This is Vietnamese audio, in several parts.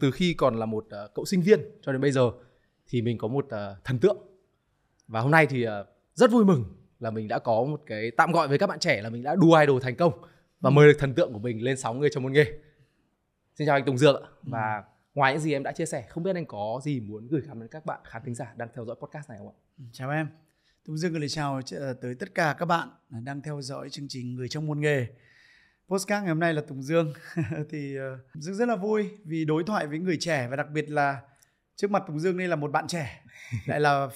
từ khi còn là một uh, cậu sinh viên cho đến bây giờ thì mình có một uh, thần tượng. Và hôm nay thì uh, rất vui mừng là mình đã có một cái tạm gọi với các bạn trẻ là mình đã đua idol thành công và mời được thần tượng của mình lên sóng người trong môn nghề xin chào anh Tùng Dương ạ. Ừ. và ngoài những gì em đã chia sẻ không biết anh có gì muốn gửi gắm đến các bạn khán thính giả đang theo dõi podcast này không ạ? Ừ, chào em. Tùng Dương gửi lời chào tới tất cả các bạn đang theo dõi chương trình người trong môn nghề Postcard ngày hôm nay là Tùng Dương. Thì uh, Dương rất là vui vì đối thoại với người trẻ và đặc biệt là trước mặt Tùng Dương đây là một bạn trẻ lại là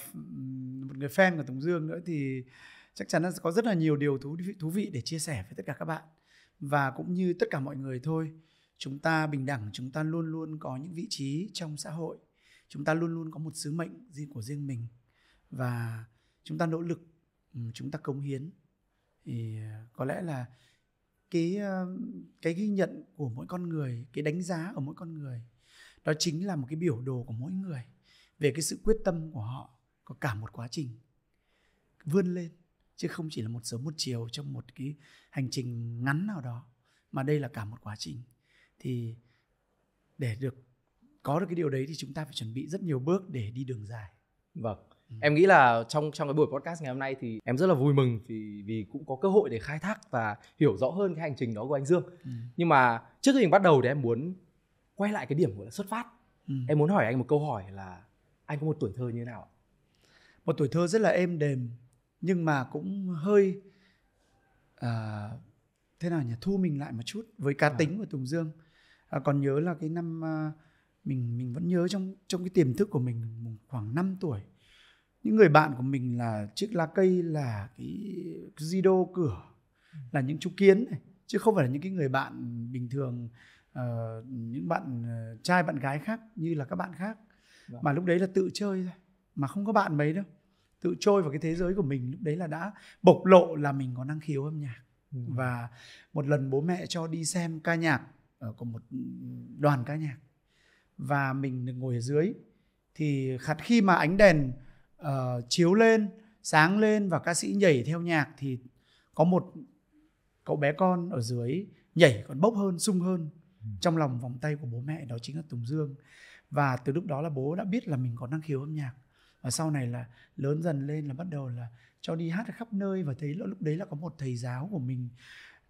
một người fan của Tùng Dương nữa. Thì chắc chắn là có rất là nhiều điều thú thú vị để chia sẻ với tất cả các bạn và cũng như tất cả mọi người thôi. Chúng ta bình đẳng chúng ta luôn luôn có những vị trí trong xã hội. Chúng ta luôn luôn có một sứ mệnh riêng của riêng mình và chúng ta nỗ lực chúng ta cống hiến. Thì ờ, có lẽ là cái cái ghi nhận của mỗi con người, cái đánh giá ở mỗi con người, đó chính là một cái biểu đồ của mỗi người về cái sự quyết tâm của họ có cả một quá trình vươn lên, chứ không chỉ là một sớm một chiều trong một cái hành trình ngắn nào đó, mà đây là cả một quá trình. Thì để được, có được cái điều đấy thì chúng ta phải chuẩn bị rất nhiều bước để đi đường dài. Vâng ừ. em nghĩ là trong trong cái buổi podcast ngày hôm nay thì em rất là vui mừng vì vì cũng có cơ hội để khai thác và hiểu rõ hơn cái hành trình đó của anh Dương ừ. nhưng mà trước khi mình bắt đầu thì em muốn quay lại cái điểm gọi là xuất phát ừ. em muốn hỏi anh một câu hỏi là anh có một tuổi thơ như thế nào một tuổi thơ rất là êm đềm nhưng mà cũng hơi à, thế nào nhỉ thu mình lại một chút với cá à. tính của Tùng Dương à, còn nhớ là cái năm à, mình mình vẫn nhớ trong trong cái tiềm thức của mình khoảng 5 tuổi những người bạn của mình là chiếc lá cây là cái, cái di đô cửa là những chú kiến này chứ không phải là những cái người bạn bình thường uh, những bạn uh, trai bạn gái khác như là các bạn khác vâng. mà lúc đấy là tự chơi thôi mà không có bạn mấy đâu tự trôi vào cái thế giới của mình lúc đấy là đã bộc lộ là mình có năng khiếu âm nhạc ừ. và một lần bố mẹ cho đi xem ca nhạc ở của một đoàn ca nhạc và mình được ngồi ở dưới thì khát khi mà ánh đèn uh, chiếu lên sáng lên và ca sĩ nhảy theo nhạc thì có một cậu bé con ở dưới nhảy còn bốc hơn sung hơn ừ. trong lòng vòng tay của bố mẹ đó chính là Tùng Dương. Và từ lúc đó là bố đã biết là mình có năng khiếu âm nhạc. Và sau này là lớn dần lên là bắt đầu là cho đi hát khắp nơi và thấy lúc đấy là có một thầy giáo của mình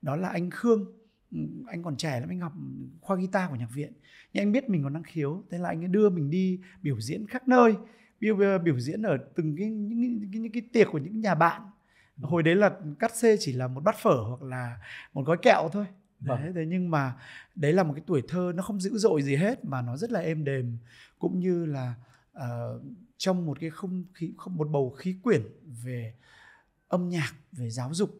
đó là anh Khương. Ừ, anh còn trẻ lắm anh học khoa guitar của nhạc viện nhưng anh biết mình có năng khiếu thế là anh ấy đưa mình đi biểu diễn khắp nơi biểu, biểu diễn ở từng cái những, những, những, những cái tiệc của những nhà bạn. Hồi đấy là cắt xê chỉ là một bát phở hoặc là một gói kẹo thôi. Vâng. đấy, thế nhưng mà đấy là một cái tuổi thơ nó không dữ dội gì hết mà nó rất là êm đềm cũng như là uh, trong một cái không khí không một bầu khí quyển về âm nhạc về giáo dục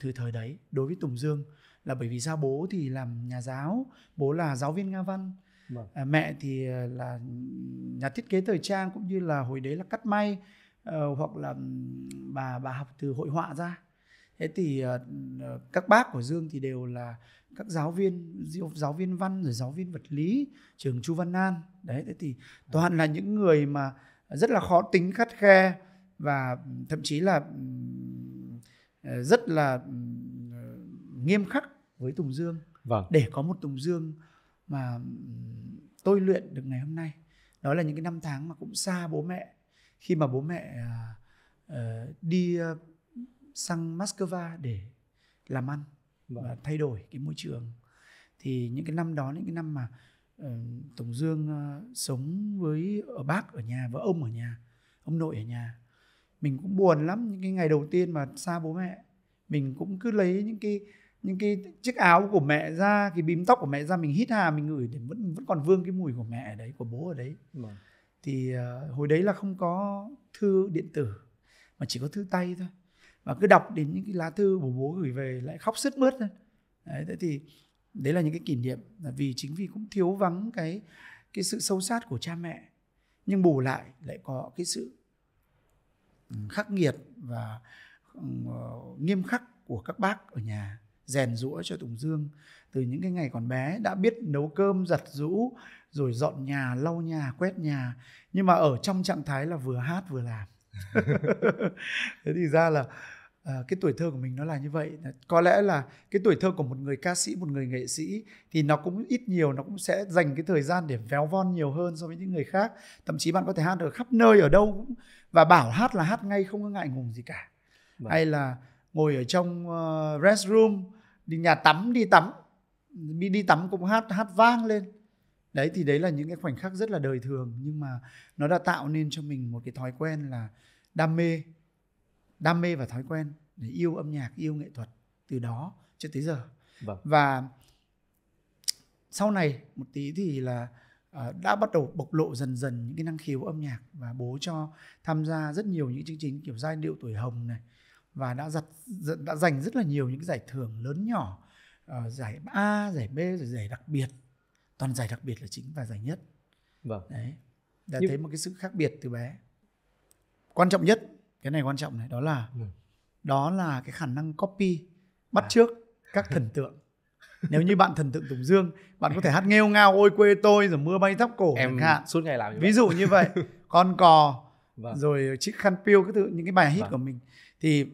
từ thời đấy đối với Tùng Dương. Là bởi vì sao? Bố thì làm nhà giáo bố là giáo viên nga văn vâng. à, mẹ thì ờ, là nhà thiết kế thời trang cũng như là hồi đấy là cắt may uh, hoặc là bà bà học từ hội họa ra thế thì uh, các bác của Dương thì đều là các giáo viên giáo viên văn rồi giáo viên vật lý trường Chu Văn An đấy thế thì toàn là những người mà rất là khó tính khắt khe và thậm chí là rất là nghiêm khắc với Tùng Dương vâng. để có một Tùng Dương mà tôi luyện được ngày hôm nay. Đó là những cái năm tháng mà cũng xa bố mẹ. Khi mà bố mẹ uh, đi uh, sang Moscow để làm ăn vâng. và thay đổi cái môi trường. Thì những cái năm đó những cái năm mà uh, Tùng Dương uh, sống với ở bác ở nhà và ông ở nhà ông nội ở nhà. Mình cũng buồn lắm những cái ngày đầu tiên mà xa bố mẹ mình cũng cứ lấy những cái những cái chiếc áo của mẹ ra cái bím tóc của mẹ ra mình hít hà mình ngửi để vẫn vẫn còn vương cái mùi của mẹ ở đấy của bố ở đấy. Vâng. thì uh, hồi đấy là không có thư điện tử mà chỉ có thư tay thôi. Và cứ đọc đến những cái lá thư của bố gửi về lại khóc sướt mướt thôi. Đấy thế thì đấy là những cái kỷ niệm là vì chính vì cũng thiếu vắng cái cái sự sâu sát của cha mẹ. Nhưng bù lại lại có cái sự khắc nghiệt và uh, nghiêm khắc của các bác ở nhà rèn rũa cho Tùng Dương. Từ những cái ngày còn bé đã biết nấu cơm giặt rũ rồi dọn nhà lau nhà quét nhà. Nhưng mà ở trong trạng thái là vừa hát vừa làm. Thế thì ra là à, cái tuổi thơ của mình nó là như vậy. Có lẽ là cái tuổi thơ của một người ca sĩ một người nghệ sĩ thì nó cũng ít nhiều nó cũng sẽ dành cái thời gian để véo von nhiều hơn so với những người khác. Thậm chí bạn có thể hát ở khắp nơi ở đâu cũng và bảo hát là hát ngay không có ngại ngùng gì cả. Vâng. hay là ngồi ở trong uh, restroom đi nhà tắm đi tắm. Đi đi tắm cũng hát hát vang lên. Đấy thì đấy là những cái khoảnh khắc rất là đời thường nhưng mà nó đã tạo nên cho mình một cái thói quen là đam mê đam mê và thói quen để yêu âm nhạc yêu nghệ thuật từ đó cho tới giờ. Vâng. và sau này một tí thì là uh, đã bắt đầu bộc lộ dần dần những cái năng khiếu âm nhạc và bố cho tham gia rất nhiều những chương trình kiểu giai điệu tuổi hồng này và đã giật đã giành rất là nhiều những giải thưởng lớn nhỏ uh, giải A giải B rồi giải đặc biệt toàn giải đặc biệt là chính và giải nhất vâng đấy đã Nhưng... thấy một cái sự khác biệt từ bé quan trọng nhất cái này quan trọng này đó là ừ. đó là cái khả năng copy bắt à. trước các thần tượng nếu như bạn thần tượng Tùng Dương bạn có thể hát nghêu ngao ôi quê tôi rồi mưa bay thắp cổ em hạn. suốt ngày làm như ví dụ như vậy con cò vâng. rồi chiếc khăn piêu cái thứ những cái bài hit vâng. của mình thì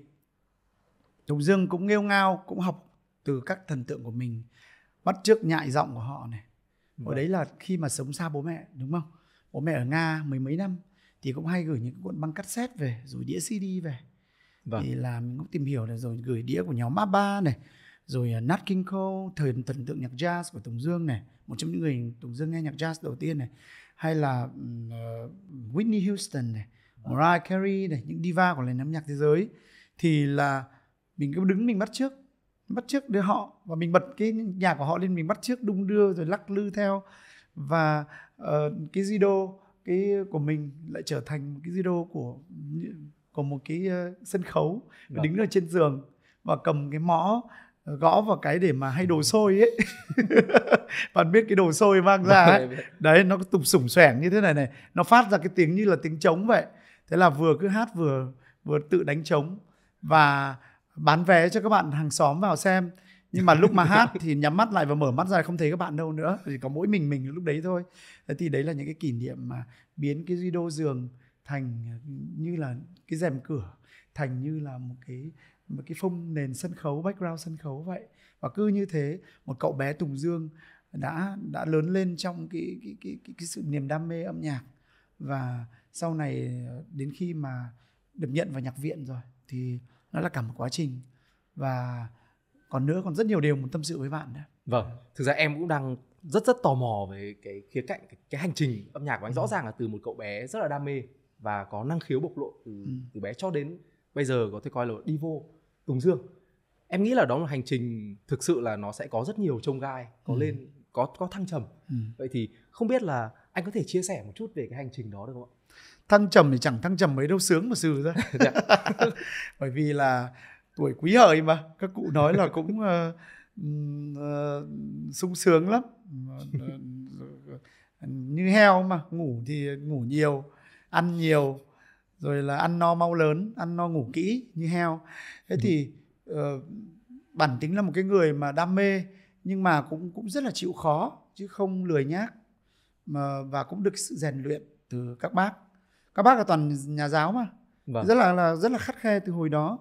Tùng Dương cũng nghêu ngao cũng học từ các thần tượng của mình bắt trước nhại giọng của họ này vâng. ở đấy là khi mà sống xa bố mẹ đúng không bố mẹ ở nga mười mấy năm thì cũng hay gửi những cuộn băng cassette về rồi đĩa cd về vâng. thì là mình cũng tìm hiểu là rồi gửi đĩa của nhóm Abba này rồi uh, Nat King Cole thời thần tượng nhạc jazz của Tùng Dương này một trong những người Tùng Dương nghe nhạc jazz đầu tiên này hay là uh, Whitney Houston này vâng. Mariah Carey này những diva của nền âm nhạc thế giới thì là mình cứ đứng mình bắt trước bắt trước đưa họ và mình bật cái nhạc của họ lên mình bắt trước đung đưa rồi lắc lư theo. Và uh, cái judo cái của mình lại trở thành một cái judo của của một cái uh, sân khấu Được. Vâng. đứng ở trên giường và cầm cái mõ ờ, gõ vào cái để mà hay đồ sôi ấy. Bạn biết cái đồ sôi mang ra ấy. đấy nó tụm sủng xoẻng như thế này này. Nó phát ra cái tiếng như là tiếng trống vậy thế là vừa cứ hát vừa vừa tự đánh trống và bán vé cho các bạn hàng xóm vào xem. Nhưng mà lúc mà hát thì nhắm mắt lại và mở mắt ra không thấy các bạn đâu nữa chỉ có mỗi mình mình lúc đấy thôi. Thế thì đấy là những cái kỷ niệm mà biến cái judo giường thành như là cái rèm cửa thành như là một cái một cái phông nền sân khấu background sân khấu vậy. Và cứ như thế một cậu bé Tùng Dương đã đã lớn lên trong cái cái cái cái, cái sự niềm đam mê âm nhạc và sau này đến khi mà được nhận vào nhạc viện rồi thì nó là cả một quá trình và còn nữa còn rất nhiều điều muốn tâm sự với bạn nữa vâng thực ra em cũng đang rất rất tò mò về cái khía cạnh cái, cái hành trình âm nhạc của anh ừ. rõ ràng là từ một cậu bé rất là đam mê và có năng khiếu bộc lộ từ ừ. từ bé cho đến bây giờ có thể coi là đi vô tùng dương em nghĩ là đó là hành trình thực sự là nó sẽ có rất nhiều trông gai có ừ. lên có có thăng trầm ừ. vậy thì không biết là anh có thể chia sẻ một chút về cái hành trình đó được không ạ thăng trầm thì chẳng thăng trầm mấy đâu sướng mà sừ ra. Dạ. bởi vì là tuổi quý hợi mà các cụ nói là cũng uh, uh, sung sướng lắm. Như heo mà ngủ thì ngủ nhiều ăn nhiều rồi là ăn no mau lớn ăn no ngủ kỹ như heo. Thế thì uh, bản tính là một cái người mà đam mê nhưng mà cũng cũng rất là chịu khó chứ không lười nhác mà và cũng được sự rèn luyện từ các bác các bác là toàn nhà giáo mà. Vâng. rất là, là rất là khắt khe từ hồi đó.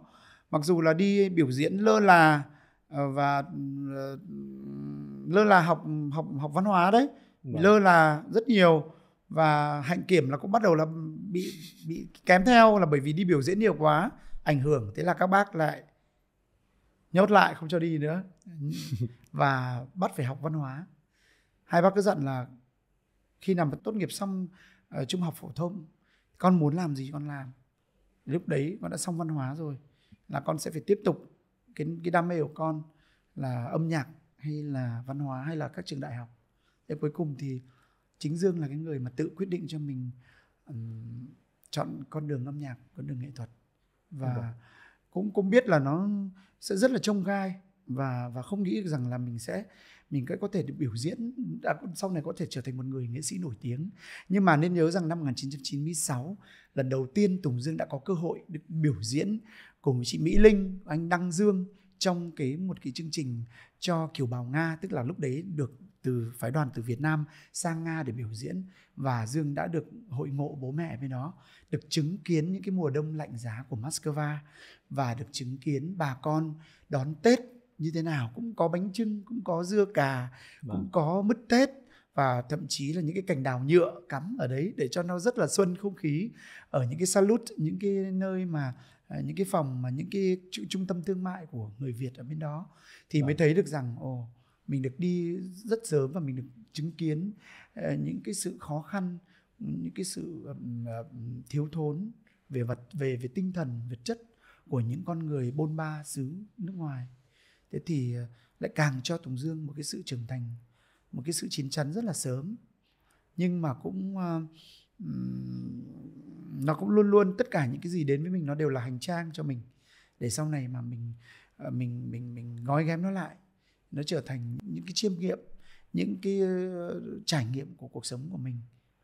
Mặc dù là đi biểu diễn lơ là ờ, và ờ, lơ là học học học văn hóa đấy vâng. lơ là rất nhiều. Và hạnh kiểm là cũng bắt đầu là bị bị kém theo là bởi vì đi biểu diễn nhiều quá ảnh hưởng. Thế là các bác lại nhốt lại không cho đi nữa. Và bắt phải học văn hóa. Hai bác cứ dặn là khi nào mà tốt nghiệp xong uh, trung học phổ thông con muốn làm gì con làm. Lúc đấy con đã xong văn hóa rồi là con sẽ phải tiếp tục cái cái đam mê của con là âm nhạc hay là văn hóa hay là các trường đại học. Thế cuối cùng thì chính dương là cái người mà tự quyết định cho mình um, chọn con đường âm nhạc con đường nghệ thuật. Và ừ. cũng cũng biết là nó sẽ rất là trông gai và và không nghĩ rằng là mình sẽ mình có thể được biểu diễn đã, sau này có thể trở thành một người nghệ sĩ nổi tiếng. Nhưng mà nên nhớ rằng năm 1996 lần đầu tiên Tùng Dương đã có cơ hội được biểu diễn cùng chị Mỹ Linh anh Đăng Dương trong cái một cái chương trình cho kiều bào Nga tức là lúc đấy được từ phái đoàn từ Việt Nam sang Nga để biểu diễn. Và Dương đã được hội ngộ bố mẹ với nó được chứng kiến những cái mùa đông lạnh giá của Moscow và được chứng kiến bà con đón Tết như thế nào cũng có bánh trưng cũng có dưa cà Vâng. cũng có mứt Tết và thậm chí là những cái cành đào nhựa cắm ở đấy để cho nó rất là xuân không khí ở những cái salut những cái nơi mà à, những cái phòng mà những cái tru- trung tâm thương mại của người Việt ở bên đó thì mới Vâng. thấy được rằng ồ mình được đi rất sớm và mình được chứng kiến ờ, những cái sự khó khăn những cái sự ừm, thiếu thốn về vật về về tinh thần vật chất của những con người bôn ba xứ nước ngoài thế thì ờ, lại càng cho Tùng Dương một cái sự trưởng thành một cái sự chín chắn rất là sớm. Nhưng mà cũng ừm, nó cũng luôn luôn tất cả những cái gì đến với mình nó đều là hành trang cho mình. Để sau này mà mình ờ, mình mình mình gói ghém nó lại nó trở thành những cái chiêm nghiệm những cái trải nghiệm của cuộc sống của mình.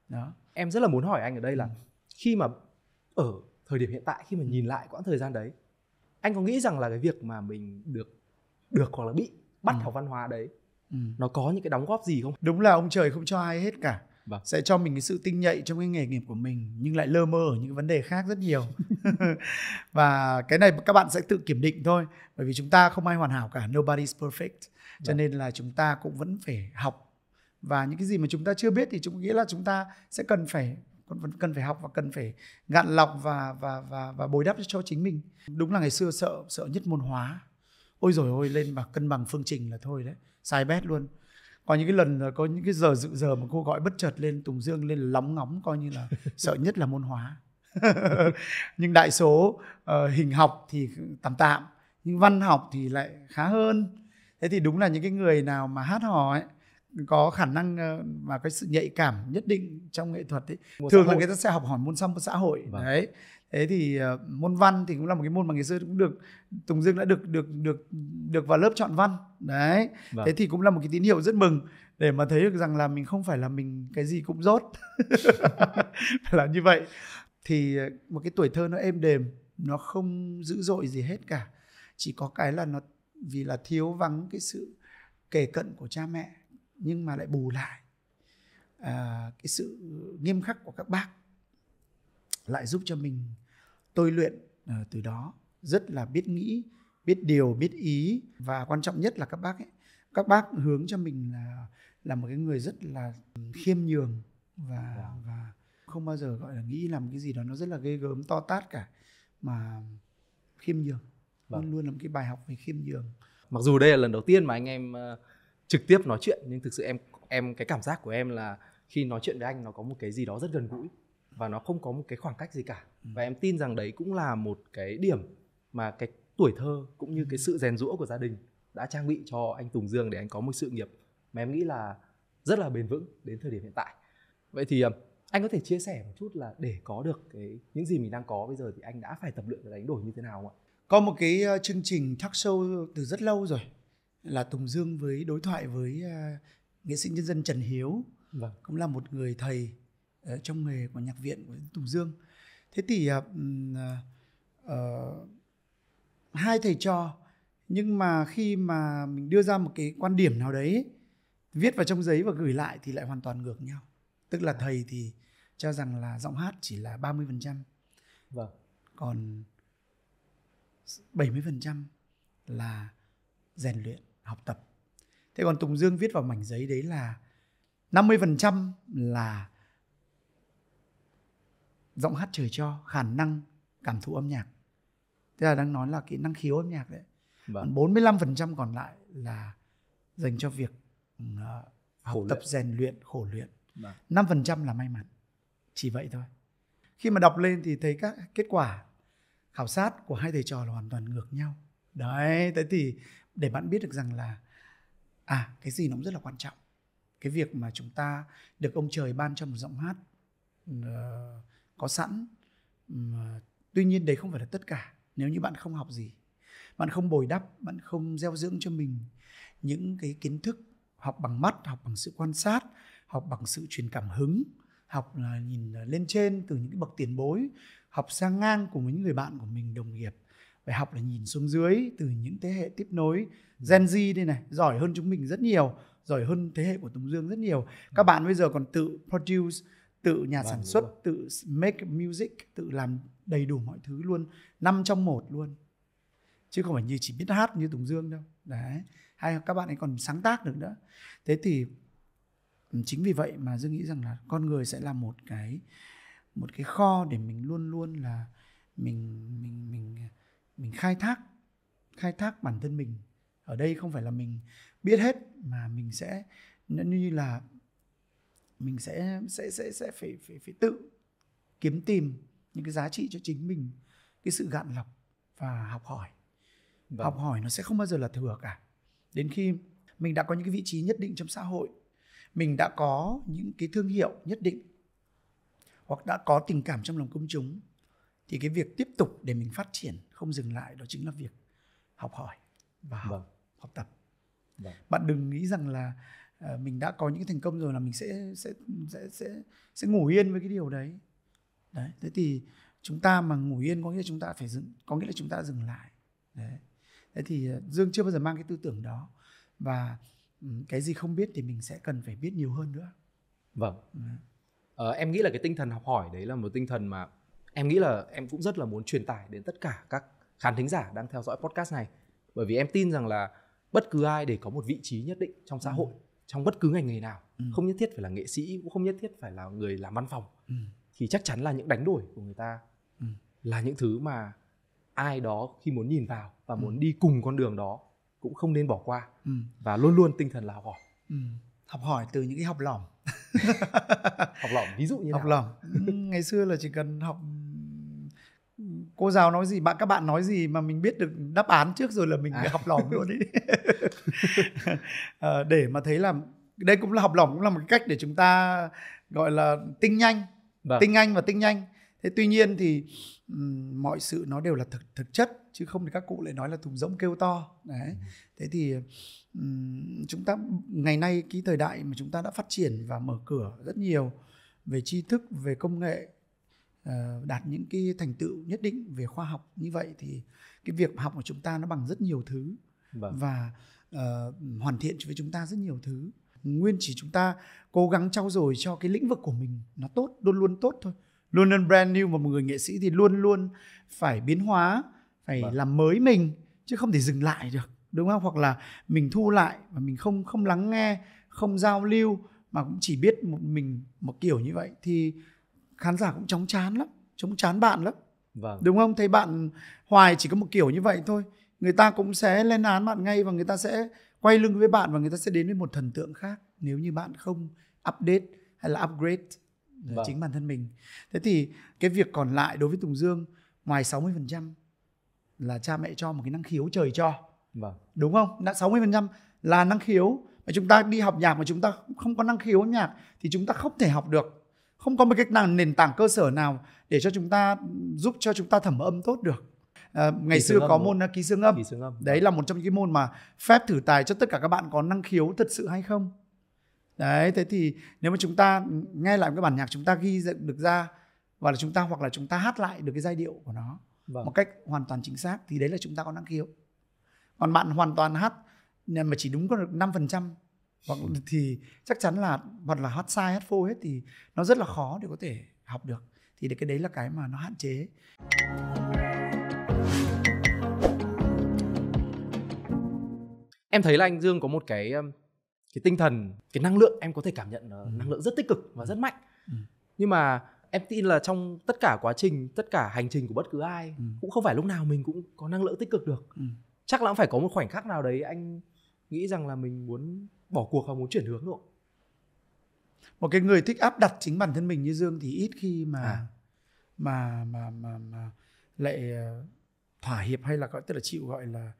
Đó. Em rất là muốn hỏi anh ở đây là Ừ. khi mà ở thời điểm hiện tại khi mà nhìn lại quãng thời gian đấy anh có nghĩ rằng là cái việc mà mình được được hoặc là bị bắt Ừ. học văn hóa đấy ừ. nó có những cái đóng góp gì không đúng là ông trời không cho ai hết cả Vâng. sẽ cho mình cái sự tinh nhạy trong cái nghề nghiệp của mình nhưng lại lơ mơ ở những cái vấn đề khác rất nhiều và cái này các bạn sẽ tự kiểm định thôi bởi vì chúng ta không ai hoàn hảo cả nobody's perfect cho Vâng. nên là chúng ta cũng vẫn phải học và những cái gì mà chúng ta chưa biết thì chúng nghĩa là chúng ta sẽ cần phải vẫn cần phải học và cần phải gạn lọc và và và và bồi đắp cho chính mình đúng là ngày xưa sợ sợ nhất môn hóa ôi rồi ôi lên mà cân bằng phương trình là thôi đấy. Sai bét luôn. Có những cái lần có những cái giờ dự giờ mà cô gọi bất chợt lên Tùng Dương lên lóng ngóng coi như là sợ nhất là môn hóa. Nhưng đại số ờ, hình học thì tạm tạm nhưng văn học thì lại khá hơn. Thế thì đúng là những cái người nào mà hát hò ấy có khả năng ờ, và cái sự nhạy cảm nhất định trong nghệ thuật ấy thường là người ta sẽ học hỏi môn xã xã hội. Vâng. đấy thế thì ờ, môn văn thì cũng là một cái môn mà ngày xưa cũng được Tùng Dương đã được được được được vào lớp chọn văn. Đấy. Vâng. thế thì cũng là một cái tín hiệu rất mừng để mà thấy được rằng là mình không phải là mình cái gì cũng dốt là như vậy. Thì ờ, một cái tuổi thơ nó êm đềm nó không dữ dội gì hết cả. Chỉ có cái là nó vì là thiếu vắng cái sự kề cận của cha mẹ nhưng mà lại bù lại à, cái sự nghiêm khắc của các bác lại giúp cho mình tôi luyện ờ, từ đó. Rất là biết nghĩ biết điều biết ý. Và quan trọng nhất là các bác ấy các bác hướng cho mình là là một cái người rất là khiêm nhường và Wow. và không bao giờ gọi là nghĩ làm cái gì đó nó rất là ghê gớm to tát cả mà khiêm nhường. Vâng. luôn luôn là một cái bài học về khiêm nhường. Mặc dù đây là lần đầu tiên mà anh em ờ, trực tiếp nói chuyện nhưng thực sự em em cái cảm giác của em là khi nói chuyện với anh nó có một cái gì đó rất gần gũi và nó không có một cái khoảng cách gì cả. Và em tin rằng đấy cũng là một cái điểm mà cái tuổi thơ cũng như cái sự rèn rũa của gia đình đã trang bị cho anh Tùng Dương để anh có một sự nghiệp mà em nghĩ là rất là bền vững đến thời điểm hiện tại. Vậy thì ờ, anh có thể chia sẻ một chút là để có được cái những gì mình đang có bây giờ thì anh đã phải tập luyện và đánh đổi như thế nào không ạ? Có một cái ờ, chương trình talk show từ rất lâu rồi là Tùng Dương với đối thoại với ờ, nghệ sĩ nhân dân Trần Hiếu. Vâng. Cũng là một người thầy trong nghề của nhạc viện của Tùng Dương. Thế thì ờ, ờ, hai thầy trò nhưng mà khi mà mình đưa ra một cái quan điểm nào đấy viết vào trong giấy và gửi lại thì lại hoàn toàn ngược nhau. Tức là thầy thì cho rằng là giọng hát chỉ là 30%, vâng còn 70% là rèn luyện, học tập. Thế còn Tùng Dương viết vào mảnh giấy đấy là 50% là giọng hát trời cho, khả năng cảm thụ âm nhạc. Thế là đang nói là cái năng khiếu âm nhạc đấy. vâng Còn 45% còn lại là dành cho việc ừ, học Khổ tập luyện. rèn luyện, khổ luyện. vâng 5% là may mắn. Chỉ vậy thôi. Khi mà đọc lên thì thấy các kết quả khảo sát của hai thầy trò là hoàn toàn ngược nhau. Đấy, thế thì để bạn biết được rằng là à cái gì nó cũng rất là quan trọng. Cái việc mà chúng ta được ông trời ban cho một giọng hát ờ, có sẵn. Tuy nhiên đấy không phải là tất cả. Nếu như bạn không học gì, bạn không bồi đắp, bạn không gieo dưỡng cho mình những cái kiến thức, học bằng mắt, học bằng sự quan sát, học bằng sự truyền cảm hứng, học là nhìn lên trên từ những cái bậc tiền bối, học sang ngang cùng với những người bạn của mình, đồng nghiệp. Phải học là nhìn xuống dưới từ những thế hệ tiếp nối, Gen Z đây này, giỏi hơn chúng mình rất nhiều, giỏi hơn thế hệ của Tùng Dương rất nhiều. Các bạn bây giờ còn tự produce tự nhà Vâng, sản xuất rồi. tự make music tự làm đầy đủ mọi thứ luôn năm trong một luôn. Chứ không phải như chỉ biết hát như Tùng Dương đâu. Đấy hay các bạn ấy còn sáng tác được nữa. Thế thì ừ, chính vì vậy mà Dương nghĩ rằng là con người sẽ là một cái một cái kho để mình luôn luôn là mình mình mình mình khai thác khai thác bản thân mình. Ở đây không phải là mình biết hết mà mình sẽ như là mình sẽ sẽ sẽ sẽ phải phải phải tự kiếm tìm những cái giá trị cho chính mình cái sự gạn lọc và học hỏi Vâng. học hỏi nó sẽ không bao giờ là thừa cả đến khi mình đã có những cái vị trí nhất định trong xã hội mình đã có những cái thương hiệu nhất định hoặc đã có tình cảm trong lòng công chúng thì cái việc tiếp tục để mình phát triển không dừng lại đó chính là việc học hỏi và học, Vâng. học tập Vâng. bạn đừng nghĩ rằng là mình đã có những thành công rồi là mình sẽ sẽ sẽ sẽ sẽ ngủ yên với cái điều đấy đấy thế thì chúng ta mà ngủ yên có nghĩa là chúng ta phải dừng có nghĩa là chúng ta dừng lại đấy thế thì ờ, dương chưa bao giờ mang cái tư tưởng đó và cái gì không biết thì mình sẽ cần phải biết nhiều hơn nữa Vâng. Ừ. Ờ, em nghĩ là cái tinh thần học hỏi đấy là một tinh thần mà em nghĩ là em cũng rất là muốn truyền tải đến tất cả các khán thính giả đang theo dõi podcast này. Bởi vì em tin rằng là bất cứ ai để có một vị trí nhất định trong xã Ừ. trong bất cứ ngành nghề nào, Ừ. không nhất thiết phải là nghệ sĩ, cũng không nhất thiết phải là người làm văn phòng, ừ. thì chắc chắn là những đánh đổi của người ta Ừ. là những thứ mà ai đó khi muốn nhìn vào và Ừ. muốn đi cùng con đường đó cũng không nên bỏ qua Ừ. và luôn luôn tinh thần là học hỏi. Ừ. học hỏi từ những cái học lỏng Học lỏng ví dụ như học nào? lỏng Ừ, ngày xưa là chỉ cần học cô giáo nói gì bạn các bạn nói gì mà mình biết được đáp án trước rồi là mình À. học lỏng luôn đấy Ờ, để mà thấy là đây cũng là học lỏng cũng là một cách để chúng ta gọi là tinh nhanh. Vâng. tinh anh và tinh nhanh. Thế tuy nhiên thì mọi sự nó đều là thực thực chất chứ không thì các cụ lại nói là thùng rỗng kêu to. Đấy. Thế thì chúng ta ngày nay cái thời đại mà chúng ta đã phát triển và mở cửa rất nhiều về tri thức về công nghệ đạt những cái thành tựu nhất định về khoa học như vậy thì cái việc học của chúng ta nó bằng rất nhiều thứ Vâng. và ờ, hoàn thiện với chúng ta rất nhiều thứ nguyên chỉ chúng ta cố gắng trau dồi cho cái lĩnh vực của mình nó tốt luôn luôn tốt thôi luôn luôn brand new và một người nghệ sĩ thì luôn luôn phải biến hóa phải Vâng. làm mới mình chứ không thể dừng lại được đúng không hoặc là mình thu lại và mình không không lắng nghe không giao lưu mà cũng chỉ biết một mình một kiểu như vậy thì khán giả cũng chóng chán lắm chóng chán bạn lắm Vâng. đúng không thấy bạn hoài chỉ có một kiểu như vậy thôi người ta cũng sẽ lên án bạn ngay và người ta sẽ quay lưng với bạn và người ta sẽ đến với một thần tượng khác nếu như bạn không update hay là upgrade Vâng. chính bản thân mình thế thì cái việc còn lại đối với Tùng Dương ngoài 60% là cha mẹ cho một cái năng khiếu trời cho Vâng. đúng không? Đã 60% là năng khiếu mà chúng ta đi học nhạc mà chúng ta không có năng khiếu nhạc thì chúng ta không thể học được. Không có một cách nào nền tảng cơ sở nào để cho chúng ta giúp cho chúng ta thẩm âm tốt được. À, ngày Ký xưa âm có môn ký xướng âm. Ký xướng âm. Đấy là một trong những cái môn mà phép thử tài cho tất cả các bạn có năng khiếu thật sự hay không. Đấy, thế thì nếu mà chúng ta nghe lại cái bản nhạc chúng ta ghi dựng được ra và là chúng ta hoặc là chúng ta hát lại được cái giai điệu của nó Vâng. một cách hoàn toàn chính xác thì đấy là chúng ta có năng khiếu còn bạn hoàn toàn hát nhưng mà chỉ đúng có được 5% hoặc thì chắc chắn là hoặc là hát sai hát phô hết thì nó rất là khó để có thể học được thì cái đấy là cái mà nó hạn chế Em thấy là anh Dương có một cái um, cái tinh thần, cái năng lượng em có thể cảm nhận là Ừ. năng lượng rất tích cực và rất mạnh. Ừ. Nhưng mà em tin là trong tất cả quá trình, tất cả hành trình của bất cứ ai Ừ. cũng không phải lúc nào mình cũng có năng lượng tích cực được. Ừ. Chắc là cũng phải có một khoảnh khắc nào đấy anh nghĩ rằng là mình muốn bỏ cuộc và muốn chuyển hướng rồi. một cái người thích áp đặt chính bản thân mình như Dương thì ít khi mà À. mà mà mà mà lại ờ, thỏa hiệp hay là gọi tức là chịu gọi là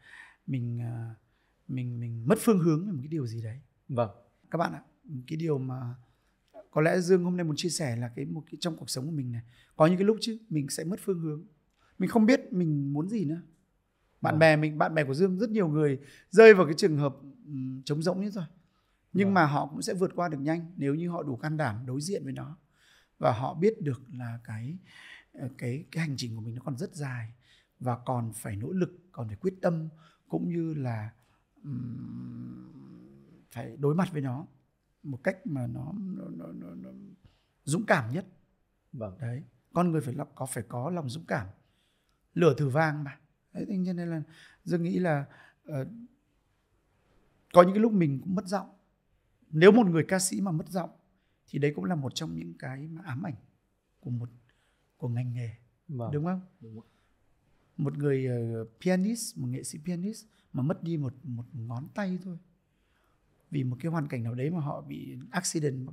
mình ờ, mình mình mất phương hướng về một cái điều gì đấy Vâng. các bạn ạ cái điều mà có lẽ dương hôm nay muốn chia sẻ là cái một cái trong cuộc sống của mình này có những cái lúc chứ mình sẽ mất phương hướng mình không biết mình muốn gì nữa bạn Vâng. bè mình bạn bè của dương rất nhiều người rơi vào cái trường hợp ừm, trống rỗng như rồi nhưng Vâng. mà họ cũng sẽ vượt qua được nhanh nếu như họ đủ can đảm đối diện với nó. Và họ biết được là cái ờ, cái cái hành trình của mình nó còn rất dài và còn phải nỗ lực còn phải quyết tâm cũng như là um, phải đối mặt với nó một cách mà nó nó, nó, nó, nó dũng cảm nhất. Vâng. Đấy con người phải có phải có lòng dũng cảm. Lửa thử vang mà. Đấy cho nên là dương nghĩ là uh, có những cái lúc mình cũng mất giọng nếu một người ca sĩ mà mất giọng thì đấy cũng là một trong những cái mà ám ảnh của một của ngành nghề vâng. đúng không đúng. một người uh, pianist một nghệ sĩ pianist mà mất đi một một ngón tay thôi vì một cái hoàn cảnh nào đấy mà họ bị accident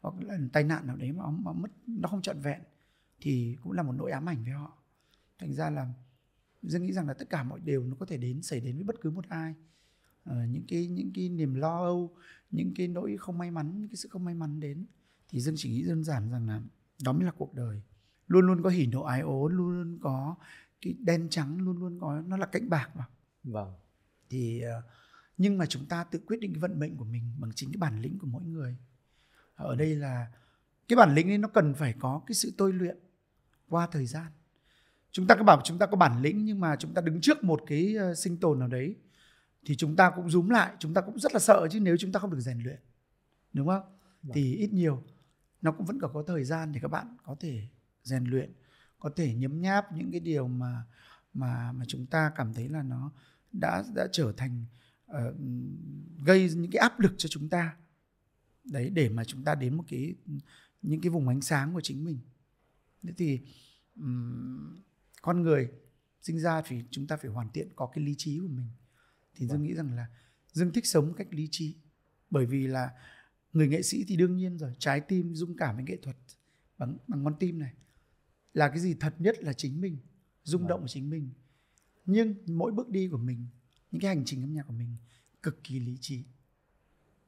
hoặc là tai nạn nào đấy mà, mà mất nó không trọn vẹn thì cũng là một nỗi ám ảnh với họ thành ra là dương nghĩ rằng là tất cả mọi điều nó có thể đến xảy đến với bất cứ một ai à, những cái những cái niềm lo âu những cái nỗi không may mắn những cái sự không may mắn đến. Thì dương chỉ nghĩ đơn giản rằng là đó mới là cuộc đời. Luôn luôn có hỉ nộ ái ố luôn luôn có cái đen trắng luôn luôn có nó là cạnh bạc mà. Vâng. Thì ờ, nhưng mà chúng ta tự quyết định cái vận mệnh của mình bằng chính cái bản lĩnh của mỗi người. Ở đây là cái bản lĩnh ấy nó cần phải có cái sự tôi luyện qua thời gian. Chúng ta cứ bảo chúng ta có bản lĩnh nhưng mà chúng ta đứng trước một cái ờ, sinh tồn nào đấy thì chúng ta cũng rúm lại chúng ta cũng rất là sợ chứ nếu chúng ta không được rèn luyện đúng không? Vâng. thì ít nhiều nó cũng vẫn còn có thời gian để các bạn có thể rèn luyện có thể nhấm nháp những cái điều mà mà mà chúng ta cảm thấy là nó đã đã trở thành uh, gây những cái áp lực cho chúng ta. Đấy để mà chúng ta đến một cái những cái vùng ánh sáng của chính mình. Thế thì um, con người sinh ra thì chúng ta phải hoàn thiện có cái lý trí của mình thì dương vâng. nghĩ rằng là dương thích sống cách lý trí bởi vì là người nghệ sĩ thì đương nhiên rồi trái tim dung cảm với nghệ thuật bằng bằng con tim này là cái gì thật nhất là chính mình rung vâng. động của chính mình nhưng mỗi bước đi của mình những cái hành trình âm nhạc của mình cực kỳ lý trí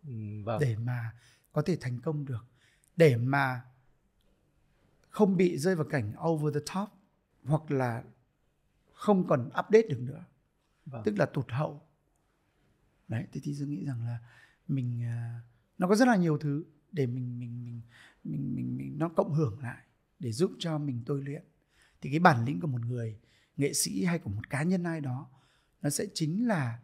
ừ, vâng. để mà có thể thành công được để mà không bị rơi vào cảnh over the top hoặc là không còn update được nữa vâng. tức là tụt hậu đấy thì, thì dương nghĩ rằng là mình uh, nó có rất là nhiều thứ để mình mình mình mình mình, mình nó cộng hưởng lại để giúp cho mình tôi luyện. Thì cái bản lĩnh của một người nghệ sĩ hay của một cá nhân ai đó nó sẽ chính là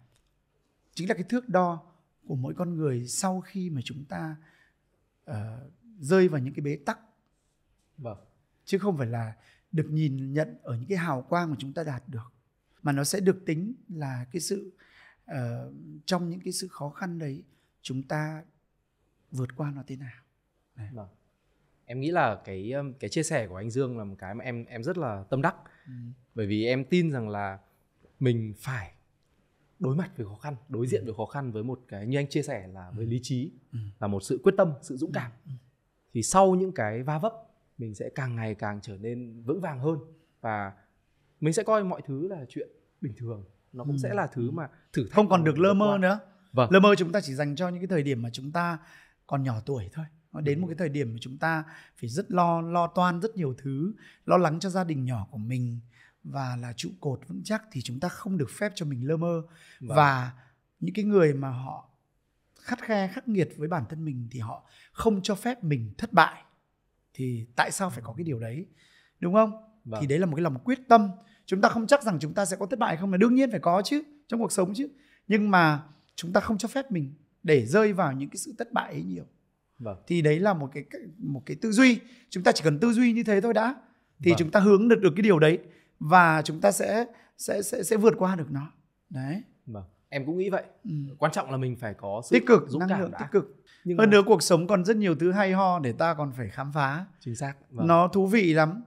chính là cái thước đo của mỗi con người sau khi mà chúng ta uh, rơi vào những cái bế tắc. Vâng. Chứ không phải là được nhìn nhận ở những cái hào quang mà chúng ta đạt được mà nó sẽ được tính là cái sự uh, trong những cái sự khó khăn đấy chúng ta vượt qua nó thế nào đấy. Vâng. em nghĩ là cái cái chia sẻ của anh Dương là một cái mà em em rất là tâm đắc ừ. bởi vì em tin rằng là mình phải đối mặt với khó khăn đối diện ừ. với khó khăn với một cái như anh chia sẻ là với ừ. lý trí ừ. là một sự quyết tâm sự dũng cảm thì sau những cái va vấp mình sẽ càng ngày càng trở nên vững vàng hơn và mình sẽ coi mọi thứ là chuyện bình thường nó cũng ừ. sẽ là thứ mà thử thách không còn được lơ mơ qua. nữa vâng. lơ mơ chúng ta chỉ dành cho những cái thời điểm mà chúng ta còn nhỏ tuổi thôi nó đến một cái thời điểm mà chúng ta phải rất lo lo toan rất nhiều thứ lo lắng cho gia đình nhỏ của mình và là trụ cột vững chắc thì chúng ta không được phép cho mình lơ mơ vâng. và những cái người mà họ khắt khe khắc nghiệt với bản thân mình thì họ không cho phép mình thất bại thì tại sao phải có cái điều đấy đúng không vâng. thì đấy là một cái lòng quyết tâm chúng ta không chắc rằng chúng ta sẽ có thất bại không là đương nhiên phải có chứ trong cuộc sống chứ. Nhưng mà chúng ta không cho phép mình để rơi vào những cái sự thất bại ấy nhiều. Vâng. thì đấy là một cái một cái tư duy. Chúng ta chỉ cần tư duy như thế thôi đã. Thì vâng. chúng ta hướng được được cái điều đấy và chúng ta sẽ sẽ sẽ sẽ vượt qua được nó. Đấy. Vâng. Em cũng nghĩ vậy. Ừ. quan trọng là mình phải có sự tích cực dũng năng cảm lượng đã. tích cực. Nhưng hơn mà... nữa cuộc sống còn rất nhiều thứ hay ho để ta còn phải khám phá. Chính xác. Vâng. nó thú vị lắm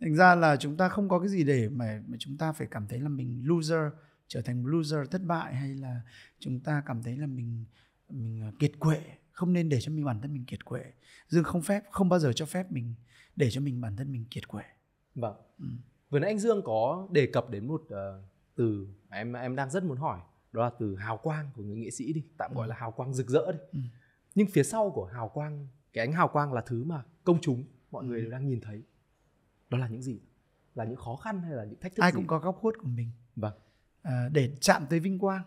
thành ra là chúng ta không có cái gì để mà mà chúng ta phải cảm thấy là mình loser trở thành loser thất bại hay là chúng ta cảm thấy là mình mình à, kiệt quệ không nên để cho mình bản thân mình kiệt quệ dương không phép không bao giờ cho phép mình để cho mình bản thân mình kiệt quệ vâng ừ. vừa nãy anh dương có đề cập đến một uh, từ mà em em đang rất muốn hỏi đó là từ hào quang của người nghệ sĩ đi tạm gọi ừ. là hào quang rực rỡ đi ừ. nhưng phía sau của hào quang cái ánh hào quang là thứ mà công chúng mọi người ừ. đều đang nhìn thấy đó là những gì? Là những khó khăn hay là những thách thức ai gì? cũng có góc khuất của mình. Vâng. À, để chạm tới vinh quang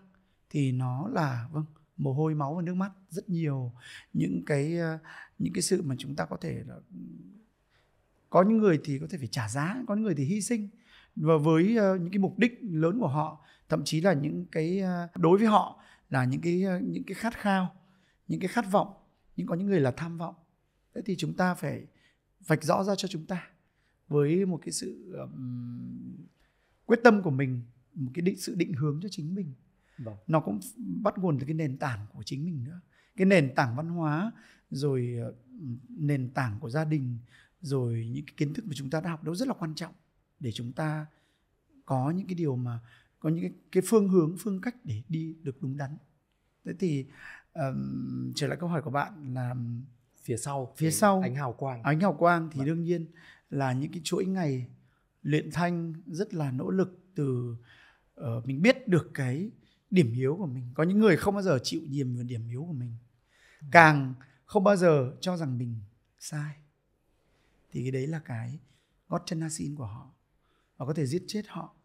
thì nó là vâng mồ hôi máu và nước mắt. Rất nhiều những cái ờ, những cái sự mà chúng ta có thể là có những người thì có thể phải trả giá có những người thì hy sinh. Và với uh, những cái mục đích lớn của họ thậm chí là những cái uh, đối với họ là những cái những cái khát khao những cái khát vọng nhưng có những người là tham vọng. Thế thì chúng ta phải vạch rõ ra cho chúng ta với một cái sự um, quyết tâm của mình một cái định sự định hướng cho chính mình vâng. nó cũng bắt nguồn từ cái nền tảng của chính mình nữa cái nền tảng văn hóa rồi uh, nền tảng của gia đình rồi những cái kiến thức mà chúng ta đã học đó rất là quan trọng để chúng ta có những cái điều mà có những cái, cái phương hướng phương cách để đi được đúng đắn thế thì um, trở lại câu hỏi của bạn là phía sau phía sau ánh hào quang ánh hào quang thì vâng. đương nhiên là những cái chuỗi ngày luyện thanh rất là nỗ lực từ uh, mình biết được cái điểm yếu của mình. Có những người không bao giờ chịu nhìn vào điểm yếu của mình. Càng không bao giờ cho rằng mình sai. Thì cái đấy là cái gót chân asin của họ. Và có thể giết chết họ.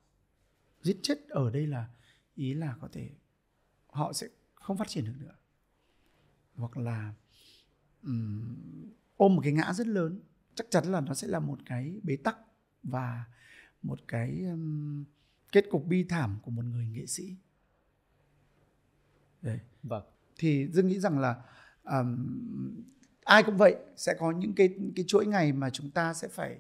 Giết chết ở đây là ý là có thể họ sẽ không phát triển được nữa. Hoặc là um, ôm một cái ngã rất lớn chắc chắn là nó sẽ là một cái bế tắc và một cái um, kết cục bi thảm của một người nghệ sĩ đấy vâng thì dương nghĩ rằng là um, ai cũng vậy sẽ có những cái cái chuỗi ngày mà chúng ta sẽ phải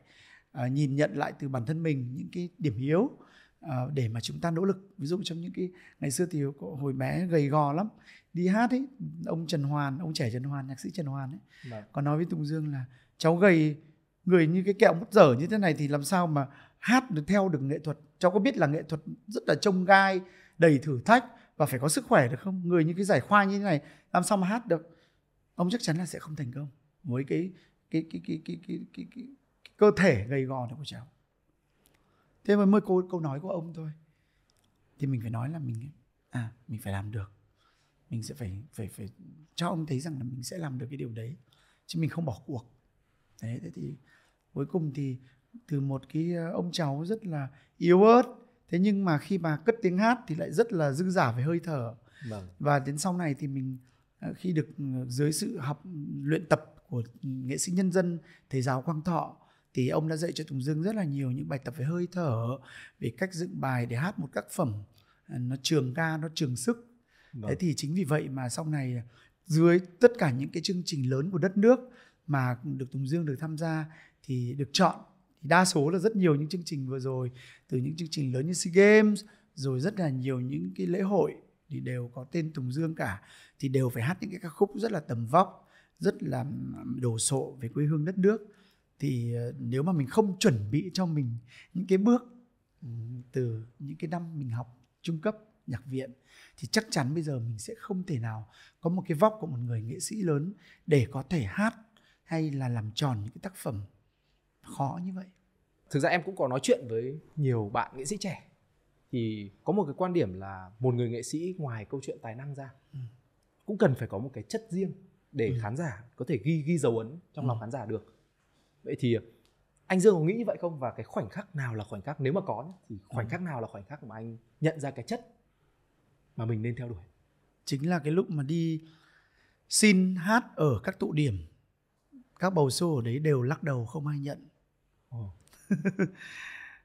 uh, nhìn nhận lại từ bản thân mình những cái điểm yếu uh, để mà chúng ta nỗ lực ví dụ trong những cái ngày xưa thì hồi bé gầy gò lắm đi hát ấy ông Trần Hoàn ông trẻ Trần Hoàn nhạc sĩ Trần Hoàn ấy. Vâng. có nói với Tùng Dương là cháu gầy người như cái kẹo mút dở như thế này thì làm sao mà hát được theo được nghệ thuật? Cháu có biết là nghệ thuật rất là trông gai đầy thử thách và phải có sức khỏe được không? Người như cái giải khoai như thế này làm sao mà hát được? Ông chắc chắn là sẽ không thành công với cái cái cái cái cái cái, cái, cái, cái cơ thể gầy gò này của cháu. Thế mà mới câu câu nói của ông thôi. Thì mình phải nói là mình à mình phải làm được. Mình sẽ phải phải phải cho ông thấy rằng là mình sẽ làm được cái điều đấy chứ mình không bỏ cuộc đấy thế thì cuối cùng thì từ một cái ờ, ông cháu rất là yếu ớt thế nhưng mà khi mà cất tiếng hát thì lại rất là dư giả về hơi thở vâng. và đến sau này thì mình ờ, khi được ờ, dưới sự học luyện tập của nghệ sĩ nhân dân thầy giáo quang thọ thì ông đã dạy cho tùng dương rất là nhiều những bài tập về hơi thở về cách dựng bài để hát một tác phẩm nó trường ca nó trường sức Vâng. Thế thì chính vì vậy mà sau này dưới tất cả những cái chương trình lớn của đất nước mà được Tùng Dương được tham gia thì được chọn. Thì đa số là rất nhiều những chương trình vừa rồi, từ những chương trình lớn như SEA Games, rồi rất là nhiều những cái lễ hội thì đều có tên Tùng Dương cả. Thì đều phải hát những cái ca khúc rất là tầm vóc, rất là đồ sộ về quê hương đất nước. Thì ờ, nếu mà mình không chuẩn bị cho mình những cái bước từ những cái năm mình học trung cấp nhạc viện, thì chắc chắn bây giờ mình sẽ không thể nào có một cái vóc của một người nghệ sĩ lớn để có thể hát hay là làm tròn những cái tác phẩm khó như vậy thực ra em cũng có nói chuyện với nhiều bạn nghệ sĩ trẻ thì có một cái quan điểm là một người nghệ sĩ ngoài câu chuyện tài năng ra ừ. cũng cần phải có một cái chất riêng để ừ. khán giả có thể ghi ghi dấu ấn trong ừ. lòng khán giả được vậy thì anh dương có nghĩ như vậy không và cái khoảnh khắc nào là khoảnh khắc nếu mà có thì khoảnh ừ. khắc nào là khoảnh khắc mà anh nhận ra cái chất mà mình nên theo đuổi chính là cái lúc mà đi xin hát ở các tụ điểm các bầu show ở đấy đều lắc đầu không ai nhận. Oh.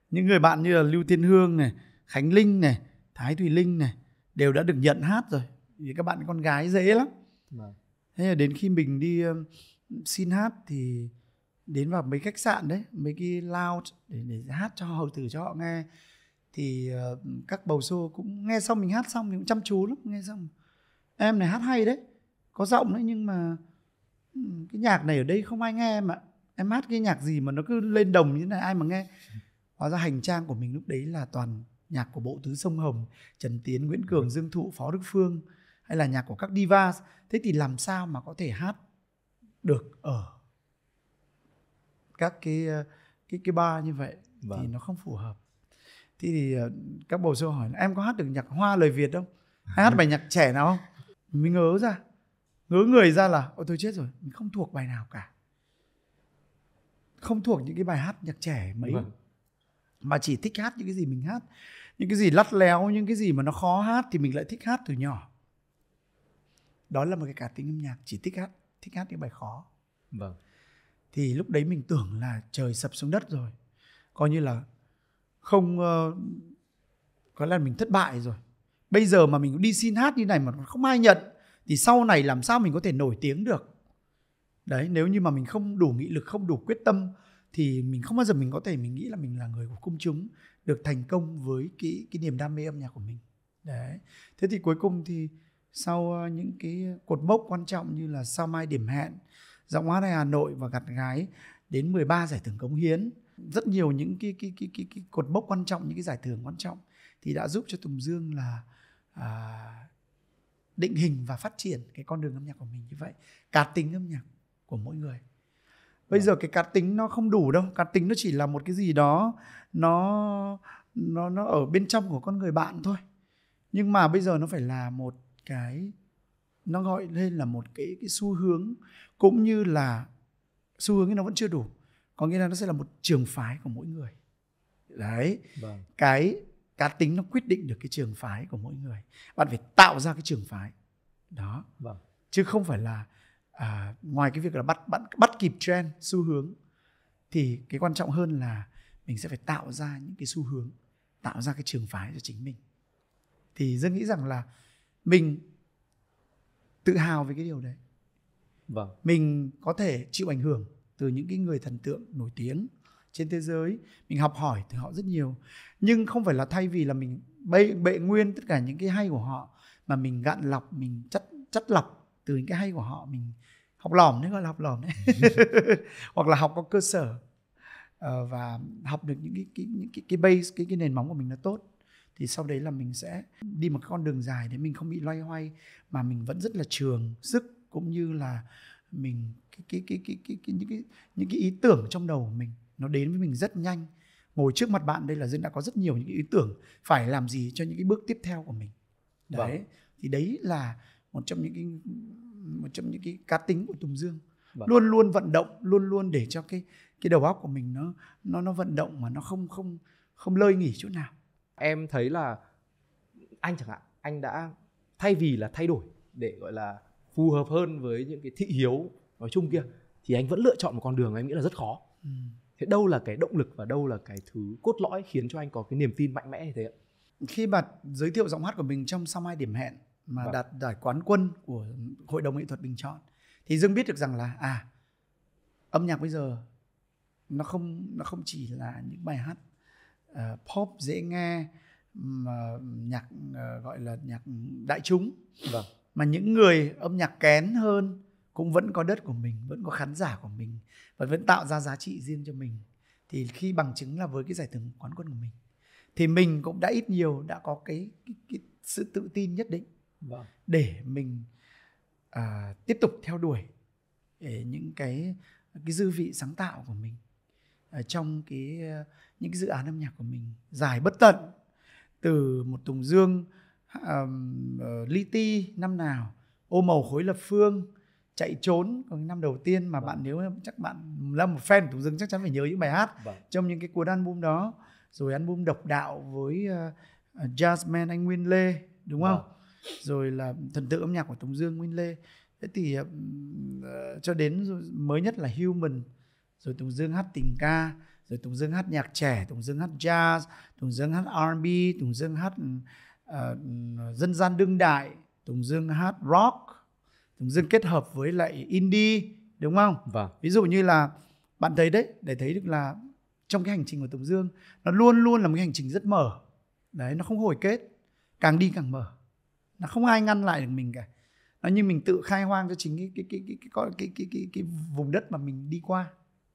những người bạn như là lưu tiên hương này khánh linh này thái thùy linh này đều đã được nhận hát rồi. Vì các bạn con gái dễ lắm. Vâng. thế là đến khi mình đi xin hát thì đến vào mấy khách sạn đấy mấy cái lounge để, để hát cho hầu tử cho họ nghe. Thì uh, các bầu xô cũng nghe xong mình hát xong thì cũng chăm chú lắm nghe xong. Em này hát hay đấy có giọng đấy nhưng mà cái nhạc này ở đây không ai nghe mà em hát cái nhạc gì mà nó cứ lên đồng như thế này ai mà nghe. Hóa ra hành trang của mình lúc đấy là toàn nhạc của bộ tứ sông hồng trần tiến nguyễn cường dương thụ phó đức phương hay là nhạc của các divas. Thế thì làm sao mà có thể hát được ở các cái ờ, cái cái bar như vậy vâng. thì nó không phù hợp. Thì, thì ờ, các bầu sô hỏi em có hát được nhạc hoa lời việt không? Hay hát bài nhạc trẻ nào không? Mình ngớ ra ngớ người ra là ôi tôi chết rồi mình không thuộc bài nào cả. Không thuộc những cái bài hát nhạc trẻ mấy. Vâng. mà chỉ thích hát những cái gì mình hát. Những cái gì lắt léo những cái gì mà nó khó hát thì mình lại thích hát từ nhỏ. Đó là một cái cá tính âm nhạc chỉ thích hát thích hát những bài khó. Vâng. Thì lúc đấy mình tưởng là trời sập xuống đất rồi. Coi như là không uh, có lẽ mình thất bại rồi. Bây giờ mà mình đi xin hát như này mà không ai nhận thì sau này làm sao mình có thể nổi tiếng được? Đấy nếu như mà mình không đủ nghị lực không đủ quyết tâm thì mình không bao giờ mình có thể mình nghĩ là mình là người của công chúng được thành công với cái cái niềm đam mê âm nhạc của mình. Đấy. Thế thì cuối cùng thì sau ờ, những cái cột mốc quan trọng như là sao mai điểm hẹn giọng hát Hà Nội và gặt gái đến 13 giải thưởng cống hiến rất nhiều những cái cái cái cái, cái cột mốc quan trọng những cái giải thưởng quan trọng thì đã giúp cho Tùng Dương là à, định hình và phát triển cái con đường âm nhạc của mình như vậy. Cá tính âm nhạc của mỗi người. Bây vâng. giờ cái cá tính nó không đủ đâu. Cá tính nó chỉ là một cái gì đó nó nó nó ở bên trong của con người bạn thôi. Nhưng mà bây giờ nó phải là một cái nó gọi lên là một cái cái xu hướng cũng như là xu hướng nó vẫn chưa đủ. Có nghĩa là nó sẽ là một trường phái của mỗi người. Đấy. Vâng. cái cá tính nó quyết định được cái trường phái của mỗi người. Bạn phải tạo ra cái trường phái. Đó. Vâng. chứ không phải là à, ngoài cái việc là bắt bắt bắt kịp trend xu hướng thì cái quan trọng hơn là mình sẽ phải tạo ra những cái xu hướng tạo ra cái trường phái cho chính mình. Thì dân nghĩ rằng là mình tự hào về cái điều đấy. Vâng. Mình có thể chịu ảnh hưởng từ những cái người thần tượng nổi tiếng trên thế giới mình học hỏi từ họ rất nhiều. Nhưng không phải là thay vì là mình bệ, bệ nguyên tất cả những cái hay của họ mà mình gạn lọc mình chất chất lọc từ những cái hay của họ. Mình học lỏm đấy gọi là học lỏm đấy. Hoặc là học có cơ sở uh, và học được những cái, cái những cái cái base cái cái nền móng của mình nó tốt thì sau đấy là mình sẽ đi một con đường dài để mình không bị loay hoay mà mình vẫn rất là trường sức cũng như là mình cái cái cái cái cái, cái những cái những cái ý tưởng trong đầu của mình nó đến với mình rất nhanh ngồi trước mặt bạn đây là dân đã có rất nhiều những ý tưởng phải làm gì cho những cái bước tiếp theo của mình đấy vâng. thì đấy là một trong những cái một trong những cái cá tính của Tùng Dương vâng. luôn luôn vận động luôn luôn để cho cái cái đầu óc của mình nó nó nó vận động mà nó không không không lơi nghỉ chỗ nào em thấy là anh chẳng hạn anh đã thay vì là thay đổi để gọi là phù hợp hơn với những cái thị hiếu nói chung kia thì anh vẫn lựa chọn một con đường em nghĩ là rất khó ừ. Thế đâu là cái động lực và đâu là cái thứ cốt lõi khiến cho anh có cái niềm tin mạnh mẽ như thế ạ khi mà giới thiệu giọng hát của mình trong sao mai điểm hẹn mà vâng. đạt giải quán quân của hội đồng nghệ thuật bình chọn thì dương biết được rằng là à âm nhạc bây giờ nó không nó không chỉ là những bài hát uh, pop dễ nghe mà nhạc uh, gọi là nhạc đại chúng vâng. mà những người âm nhạc kén hơn cũng vẫn có đất của mình vẫn có khán giả của mình và vẫn tạo ra giá trị riêng cho mình thì khi bằng chứng là với cái giải thưởng quán quân của mình thì mình cũng đã ít nhiều đã có cái, cái, cái sự tự tin nhất định vâng. để mình à, tiếp tục theo đuổi để những cái cái dư vị sáng tạo của mình ở trong cái những cái dự án âm nhạc của mình dài bất tận từ một tùng dương um, uh, li ti năm nào ô màu khối lập phương chạy trốn còn năm đầu tiên mà vâng. bạn nếu chắc bạn là một fan của tùng dương chắc chắn phải nhớ những bài hát vâng. trong những cái cuốn album đó rồi album độc đạo với uh, Jazzman anh Nguyên Lê đúng không vâng. rồi là thần tượng âm nhạc của Tùng Dương Nguyên Lê thế thì uh, cho đến mới nhất là Human rồi Tùng Dương hát tình ca rồi Tùng Dương hát nhạc trẻ Tùng Dương hát jazz Tùng Dương hát R&B Tùng Dương hát uh, dân gian đương đại Tùng Dương hát rock Tùng Dương kết hợp với lại indie đúng không? Vâng. Ví dụ như là bạn thấy đấy để thấy được là trong cái hành trình của Tùng Dương nó luôn luôn là một cái hành trình rất mở. Đấy nó không hồi kết càng đi càng mở. Nó không ai ngăn lại được mình cả. Nó như mình tự khai hoang cho chính cái cái cái cái cái cái cái, cái, cái, vùng đất mà mình đi qua.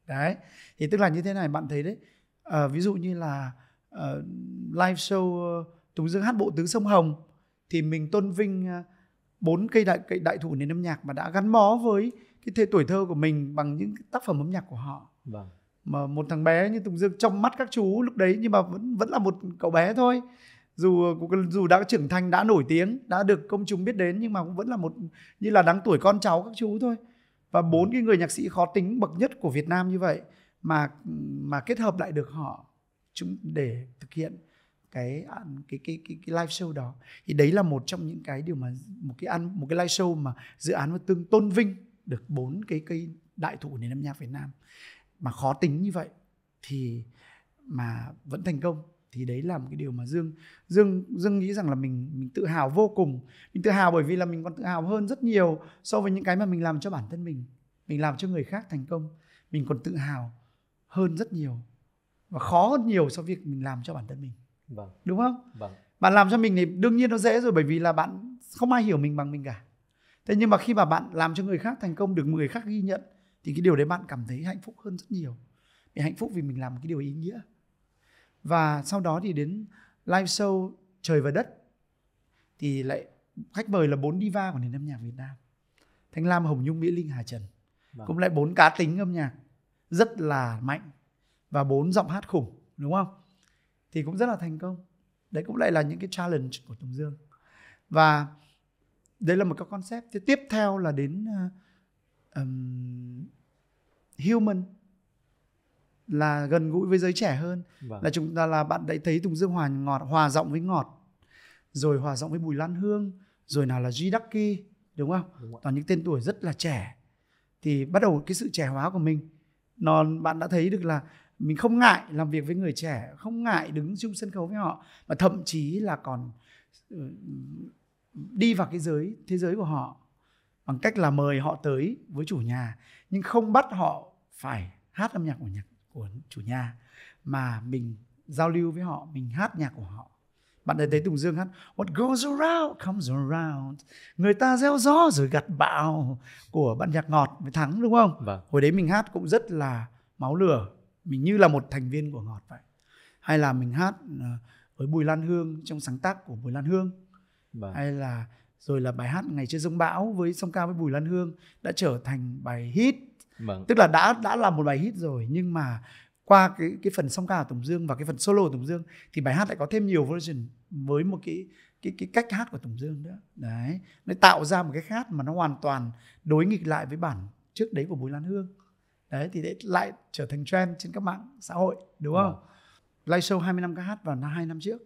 Đấy thì tức là như thế này bạn thấy đấy. À, ví dụ như là uh, live show uh, Tùng Dương hát bộ tứ sông Hồng thì mình tôn vinh bốn cây đại cây đại thủ nền âm nhạc mà đã gắn bó với cái thế tuổi thơ của mình bằng những tác phẩm âm nhạc của họ. Vâng. Mà một thằng bé như Tùng Dương trong mắt các chú lúc đấy nhưng mà vẫn vẫn là một cậu bé thôi. Dù dù đã trưởng thành đã nổi tiếng đã được công chúng biết đến nhưng mà cũng vẫn là một như là đáng tuổi con cháu các chú thôi. Và bốn cái người nhạc sĩ khó tính bậc nhất của Việt Nam như vậy mà mà kết hợp lại được họ chúng để thực hiện cái cái cái cái, cái live show đó. Thì đấy là một trong những cái điều mà một cái ăn một cái live show mà dự án mà tương tôn vinh được bốn cái cây đại thụ nền âm nhạc Việt Nam. Mà khó tính như vậy thì mà vẫn thành công. Thì đấy là một cái điều mà dương dương dương nghĩ rằng là mình mình tự hào vô cùng. Mình tự hào bởi vì là mình còn tự hào hơn rất nhiều so với những cái mà mình làm cho bản thân mình. Mình làm cho người khác thành công. Mình còn tự hào hơn rất nhiều và khó hơn nhiều so với việc mình làm cho bản thân mình vâng. Đúng không? Vâng. Bạn làm cho mình thì đương nhiên nó dễ rồi bởi vì là bạn không ai hiểu mình bằng mình cả. Thế nhưng mà khi mà bạn làm cho người khác thành công được người khác ghi nhận thì cái điều đấy bạn cảm thấy hạnh phúc hơn rất nhiều. Vì hạnh phúc vì mình làm một cái điều ý nghĩa. Và sau đó thì đến live show trời và đất thì lại khách mời là bốn diva của nền âm nhạc Việt Nam. Thanh Lam Hồng Nhung Mỹ Linh Hà Trần. Vâng. cũng lại bốn cá tính âm nhạc rất là mạnh và bốn giọng hát khủng đúng không thì cũng rất là thành công. Đấy cũng lại là những cái challenge của Tùng Dương. Và đây là một cái concept. Thế tiếp theo là đến uh, um, human là gần gũi với giới trẻ hơn. Vâng. Là chúng ta là bạn đã thấy Tùng Dương hòa ngọt hòa giọng với ngọt rồi hòa giọng với Bùi Lan Hương rồi nào là G Ducky đúng không? Đúng toàn những tên tuổi rất là trẻ. Thì bắt đầu cái sự trẻ hóa của mình nó bạn đã thấy được là mình không ngại làm việc với người trẻ không ngại đứng chung sân khấu với họ mà thậm chí là còn ừ, đi vào cái giới thế giới của họ bằng cách là mời họ tới với chủ nhà. Nhưng không bắt họ phải hát âm nhạc của nhạc của chủ nhà mà mình giao lưu với họ mình hát nhạc của họ. Bạn đã thấy Tùng Dương hát What goes around comes around. Người ta gieo gió rồi gặt bão của ban nhạc ngọt với thắng đúng không? Vâng. Hồi đấy mình hát cũng rất là máu lửa mình như là một thành viên của ngọt vậy. Hay là mình hát ờ, với Bùi Lan Hương trong sáng tác của Bùi Lan Hương. Vâng. Hay là rồi là bài hát ngày chưa rông bão với song ca với Bùi Lan Hương đã trở thành bài hit. Vâng. Tức là đã đã là một bài hit rồi nhưng mà qua cái cái phần song ca của Tùng Dương và cái phần solo của Tùng Dương thì bài hát lại có thêm nhiều version với một cái cái cái cách hát của Tùng Dương nữa. Đấy nó tạo ra một cái hát mà nó hoàn toàn đối nghịch lại với bản trước đấy của Bùi Lan Hương đấy thì đấy lại trở thành trend trên các mạng xã hội đúng không? Live show 20 năm ca hát vào năm hai năm trước.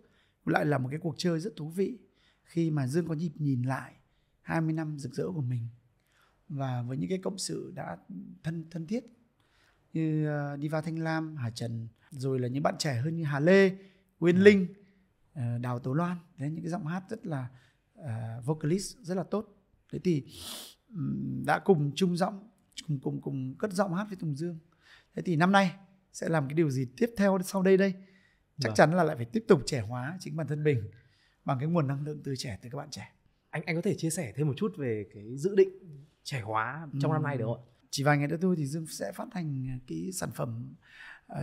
Lại là một cái cuộc chơi rất thú vị khi mà Dương có nhịp nhìn lại 20 năm rực rỡ của mình. Và với những cái cộng sự đã thân thân thiết như uh, Diva Thanh Lam, Hà Trần rồi là những bạn trẻ hơn như Hà Lê, Nguyên Linh, uh, Đào Tố Loan. Đấy những cái giọng hát rất là uh, vocalist rất là tốt. Thế thì đã cùng chung giọng cùng cùng cùng cất giọng hát với Tùng Dương. Thế thì năm nay sẽ làm cái điều gì tiếp theo sau đây đây? Chắc Vâng. chắn là lại phải tiếp tục trẻ hóa chính bản thân mình bằng cái nguồn năng lượng từ trẻ từ các bạn trẻ. Anh anh có thể chia sẻ thêm một chút về cái dự định trẻ hóa trong năm nay được không ạ? Chỉ vài ngày nữa thôi thì Dương sẽ phát hành cái sản phẩm uh,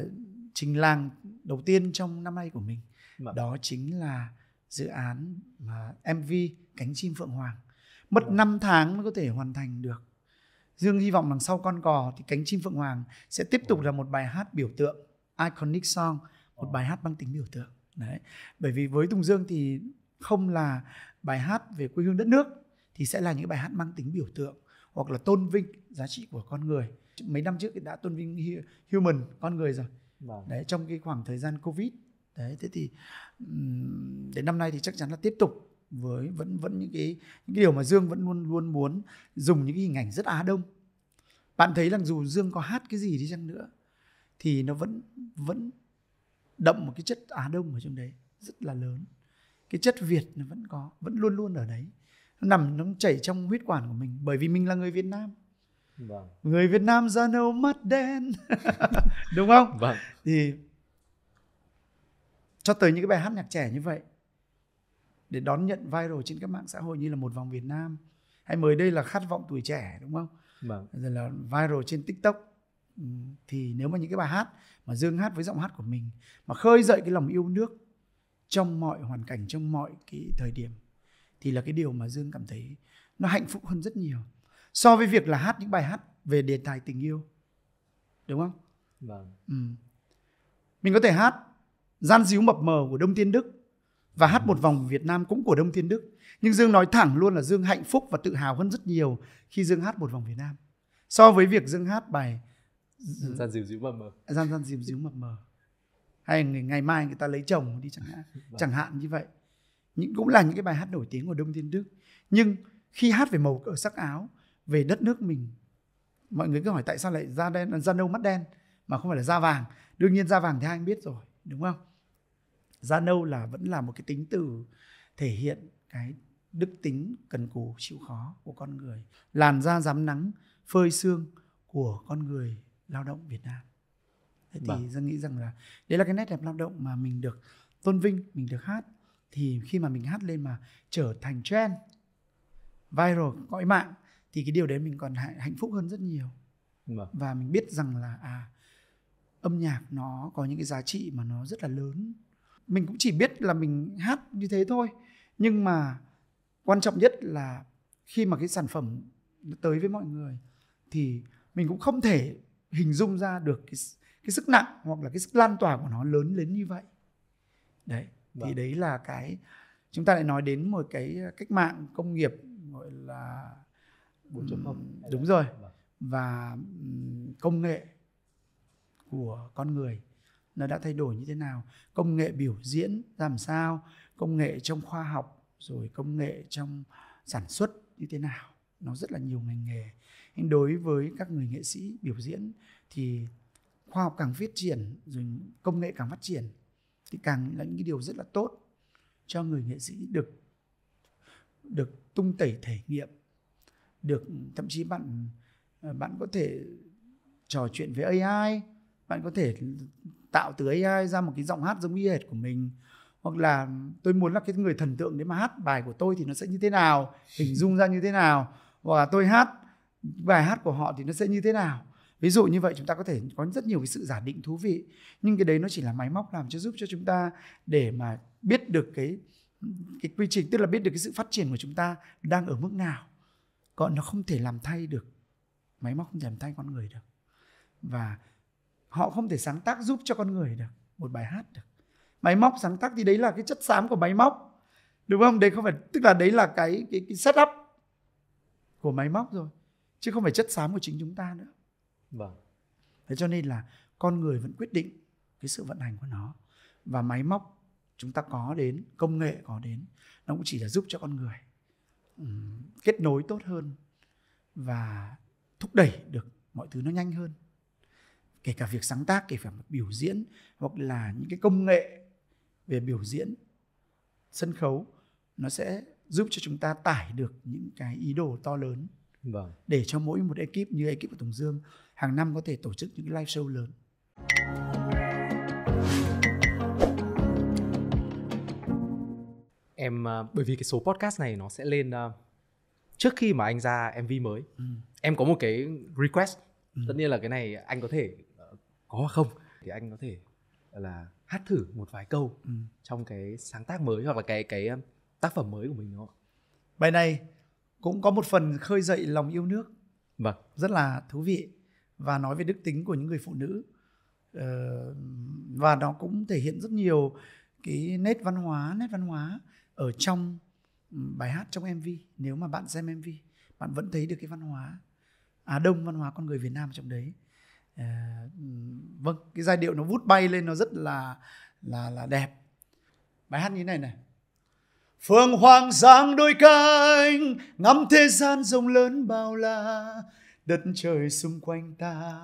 trình làng đầu tiên trong năm nay của mình. Vâng. đó chính là dự án mà MV cánh chim phượng hoàng. Mất Vâng. 5 tháng mới có thể hoàn thành được Dương hy vọng đằng sau con cò thì cánh chim phượng hoàng sẽ tiếp tục là một bài hát biểu tượng iconic song một bài hát mang tính biểu tượng. Đấy bởi vì với Tùng Dương thì không là bài hát về quê hương đất nước thì sẽ là những bài hát mang tính biểu tượng hoặc là tôn vinh giá trị của con người. Mấy năm trước thì đã tôn vinh hu- human con người rồi. Vâng. Đấy trong cái khoảng thời gian covid. Đấy thế thì đến năm nay thì chắc chắn là tiếp tục với vẫn vẫn những cái những cái điều mà Dương vẫn luôn luôn muốn dùng những cái hình ảnh rất Á Đông. Bạn thấy rằng dù Dương có hát cái gì đi chăng nữa thì nó vẫn vẫn đậm một cái chất Á Đông ở trong đấy rất là lớn. Cái chất Việt nó vẫn có vẫn luôn luôn ở đấy. Nó nằm nó chảy trong huyết quản của mình bởi vì mình là người Việt Nam. Vâng. Người Việt Nam da nâu mắt đen. Đúng không? Vâng. Thì cho tới những cái bài hát nhạc trẻ như vậy để đón nhận viral trên các mạng xã hội như là một vòng Việt Nam hay mới đây là khát vọng tuổi trẻ đúng không? Vâng. Rồi là viral trên TikTok. Ừ, thì nếu mà những cái bài hát mà Dương hát với giọng hát của mình mà khơi dậy cái lòng yêu nước trong mọi hoàn cảnh trong mọi cái thời điểm thì là cái điều mà Dương cảm thấy nó hạnh phúc hơn rất nhiều so với việc là hát những bài hát về đề tài tình yêu đúng không? Vâng. Ừ. Mình có thể hát Gian díu mập mờ của Đông Thiên Đức và hát một vòng Việt Nam cũng của Đông Thiên Đức. Nhưng Dương nói thẳng luôn là Dương hạnh phúc và tự hào hơn rất nhiều khi Dương hát một vòng Việt Nam. So với việc Dương hát bài gian dịu dịu mờ mờ Gian gian díu díu mập mờ. Hay ngày, mai người ta lấy chồng đi chẳng hạn. Chẳng hạn như vậy. Những cũng là những cái bài hát nổi tiếng của Đông Thiên Đức. Nhưng khi hát về màu cờ sắc áo, về đất nước mình, mọi người cứ hỏi tại sao lại da đen da nâu mắt đen mà không phải là da vàng đương nhiên da vàng thì ai cũng biết rồi đúng không nâu là vẫn là một cái tính từ thể hiện cái đức tính cần cù chịu khó của con người làn da rám nắng phơi xương của con người lao động Việt Nam thế thì Vâng. dân nghĩ rằng là đấy là cái nét đẹp lao động mà mình được tôn vinh mình được hát thì khi mà mình hát lên mà trở thành trend viral cõi mạng thì cái điều đấy mình còn hạnh hạnh phúc hơn rất nhiều Vâng. và mình biết rằng là à âm nhạc nó có những cái giá trị mà nó rất là lớn mình cũng chỉ biết là mình hát như thế thôi nhưng mà quan trọng nhất là khi mà cái sản phẩm tới với mọi người thì mình cũng không thể hình dung ra được cái, cái sức nặng hoặc là cái sức lan tỏa của nó lớn đến như vậy đấy thì Vâng. đấy là cái chúng ta lại nói đến một cái cách mạng công nghiệp gọi là 4.0. ừm, đúng rồi Vâng. và công nghệ của con người nó đã thay đổi như thế nào? Công nghệ biểu diễn làm sao? Công nghệ trong khoa học, rồi công nghệ trong sản xuất như thế nào? Nó rất là nhiều ngành nghề. Nhưng đối với các người nghệ sĩ biểu diễn thì khoa học càng phát triển, rồi công nghệ càng phát triển, thì càng là những cái điều rất là tốt cho người nghệ sĩ được được tung tẩy thể nghiệm, được, thậm chí bạn ờ, bạn có thể trò chuyện với AI bạn có thể tạo từ AI ra một cái giọng hát giống y hệt của mình, hoặc là tôi muốn là cái người thần tượng để mà hát bài của tôi thì nó sẽ như thế nào, hình dung ra như thế nào, hoặc là tôi hát bài hát của họ thì nó sẽ như thế nào. Ví dụ như vậy chúng ta có thể có rất nhiều cái sự giả định thú vị, nhưng cái đấy nó chỉ là máy móc làm cho giúp cho chúng ta để mà biết được cái cái quy trình, tức là biết được cái sự phát triển của chúng ta đang ở mức nào. Còn nó không thể làm thay được, máy móc không thể làm thay con người được. Và họ không thể sáng tác giúp cho con người được một bài hát được. Máy móc sáng tác thì đấy là cái chất xám của máy móc đúng không? Đấy không phải tức là đấy là cái cái, cái setup của máy móc rồi chứ không phải chất xám của chính chúng ta nữa. Vâng. thế cho nên là con người vẫn quyết định cái sự vận hành của nó và máy móc chúng ta có đến công nghệ có đến nó cũng chỉ là giúp cho con người ừm, kết nối tốt hơn và thúc đẩy được mọi thứ nó nhanh hơn kể cả việc sáng tác kể cả biểu diễn hoặc là những cái công nghệ về biểu diễn sân khấu nó sẽ giúp cho chúng ta tải được những cái ý đồ to lớn Vâng. để cho mỗi một ekip như ekip của Tùng Dương hàng năm có thể tổ chức những cái live show lớn. Em ờ, bởi vì cái số podcast này nó sẽ lên ờ, trước khi mà anh ra MV mới. Ừ. Em có một cái request. Ừ. Tất nhiên là cái này anh có thể có không thì anh có thể là hát thử một vài câu Ừ. trong cái sáng tác mới hoặc là cái cái tác phẩm mới của mình đúng không? Bài này cũng có một phần khơi dậy lòng yêu nước Vâng. rất là thú vị và nói về đức tính của những người phụ nữ Ờ, và nó cũng thể hiện rất nhiều cái nét văn hóa nét văn hóa ở trong ừ, bài hát trong MV nếu mà bạn xem MV bạn vẫn thấy được cái văn hóa Á Đông văn hóa con người Việt Nam trong đấy Ờ, vâng cái giai điệu nó vút bay lên nó rất là là là đẹp. Bài hát như này này. Phương hoàng giang đôi cánh ngắm thế gian rộng lớn bao la đất trời xung quanh ta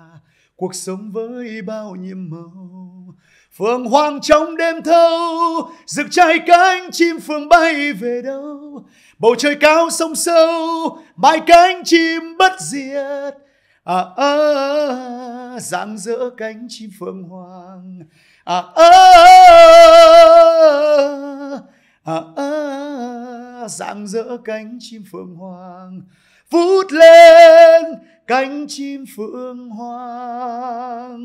cuộc sống với bao nhiệm màu. Phượng hoàng trong đêm thâu rực cháy cánh chim phượng bay về đâu? Bầu trời cao sông sâu mái cánh chim bất diệt à, à, à, dỡ cánh chim phượng hoàng à, à, à, à, dạng dỡ cánh chim phượng hoàng vút lên cánh chim phượng hoàng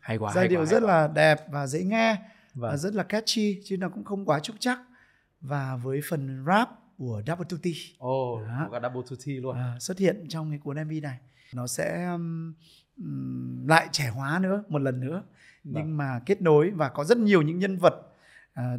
Hay quá. giai hay điệu quá, rất quá. là đẹp và dễ nghe Vâng. và rất là catchy chứ nó cũng không quá trúc chắc và với phần rap của Double Tutti Ồ, Đó. có cả double tutti luôn. à, xuất hiện trong cái cuốn MV này nó sẽ um, lại trẻ hóa nữa một lần nữa Vâng. nhưng mà kết nối và có rất nhiều những nhân vật à,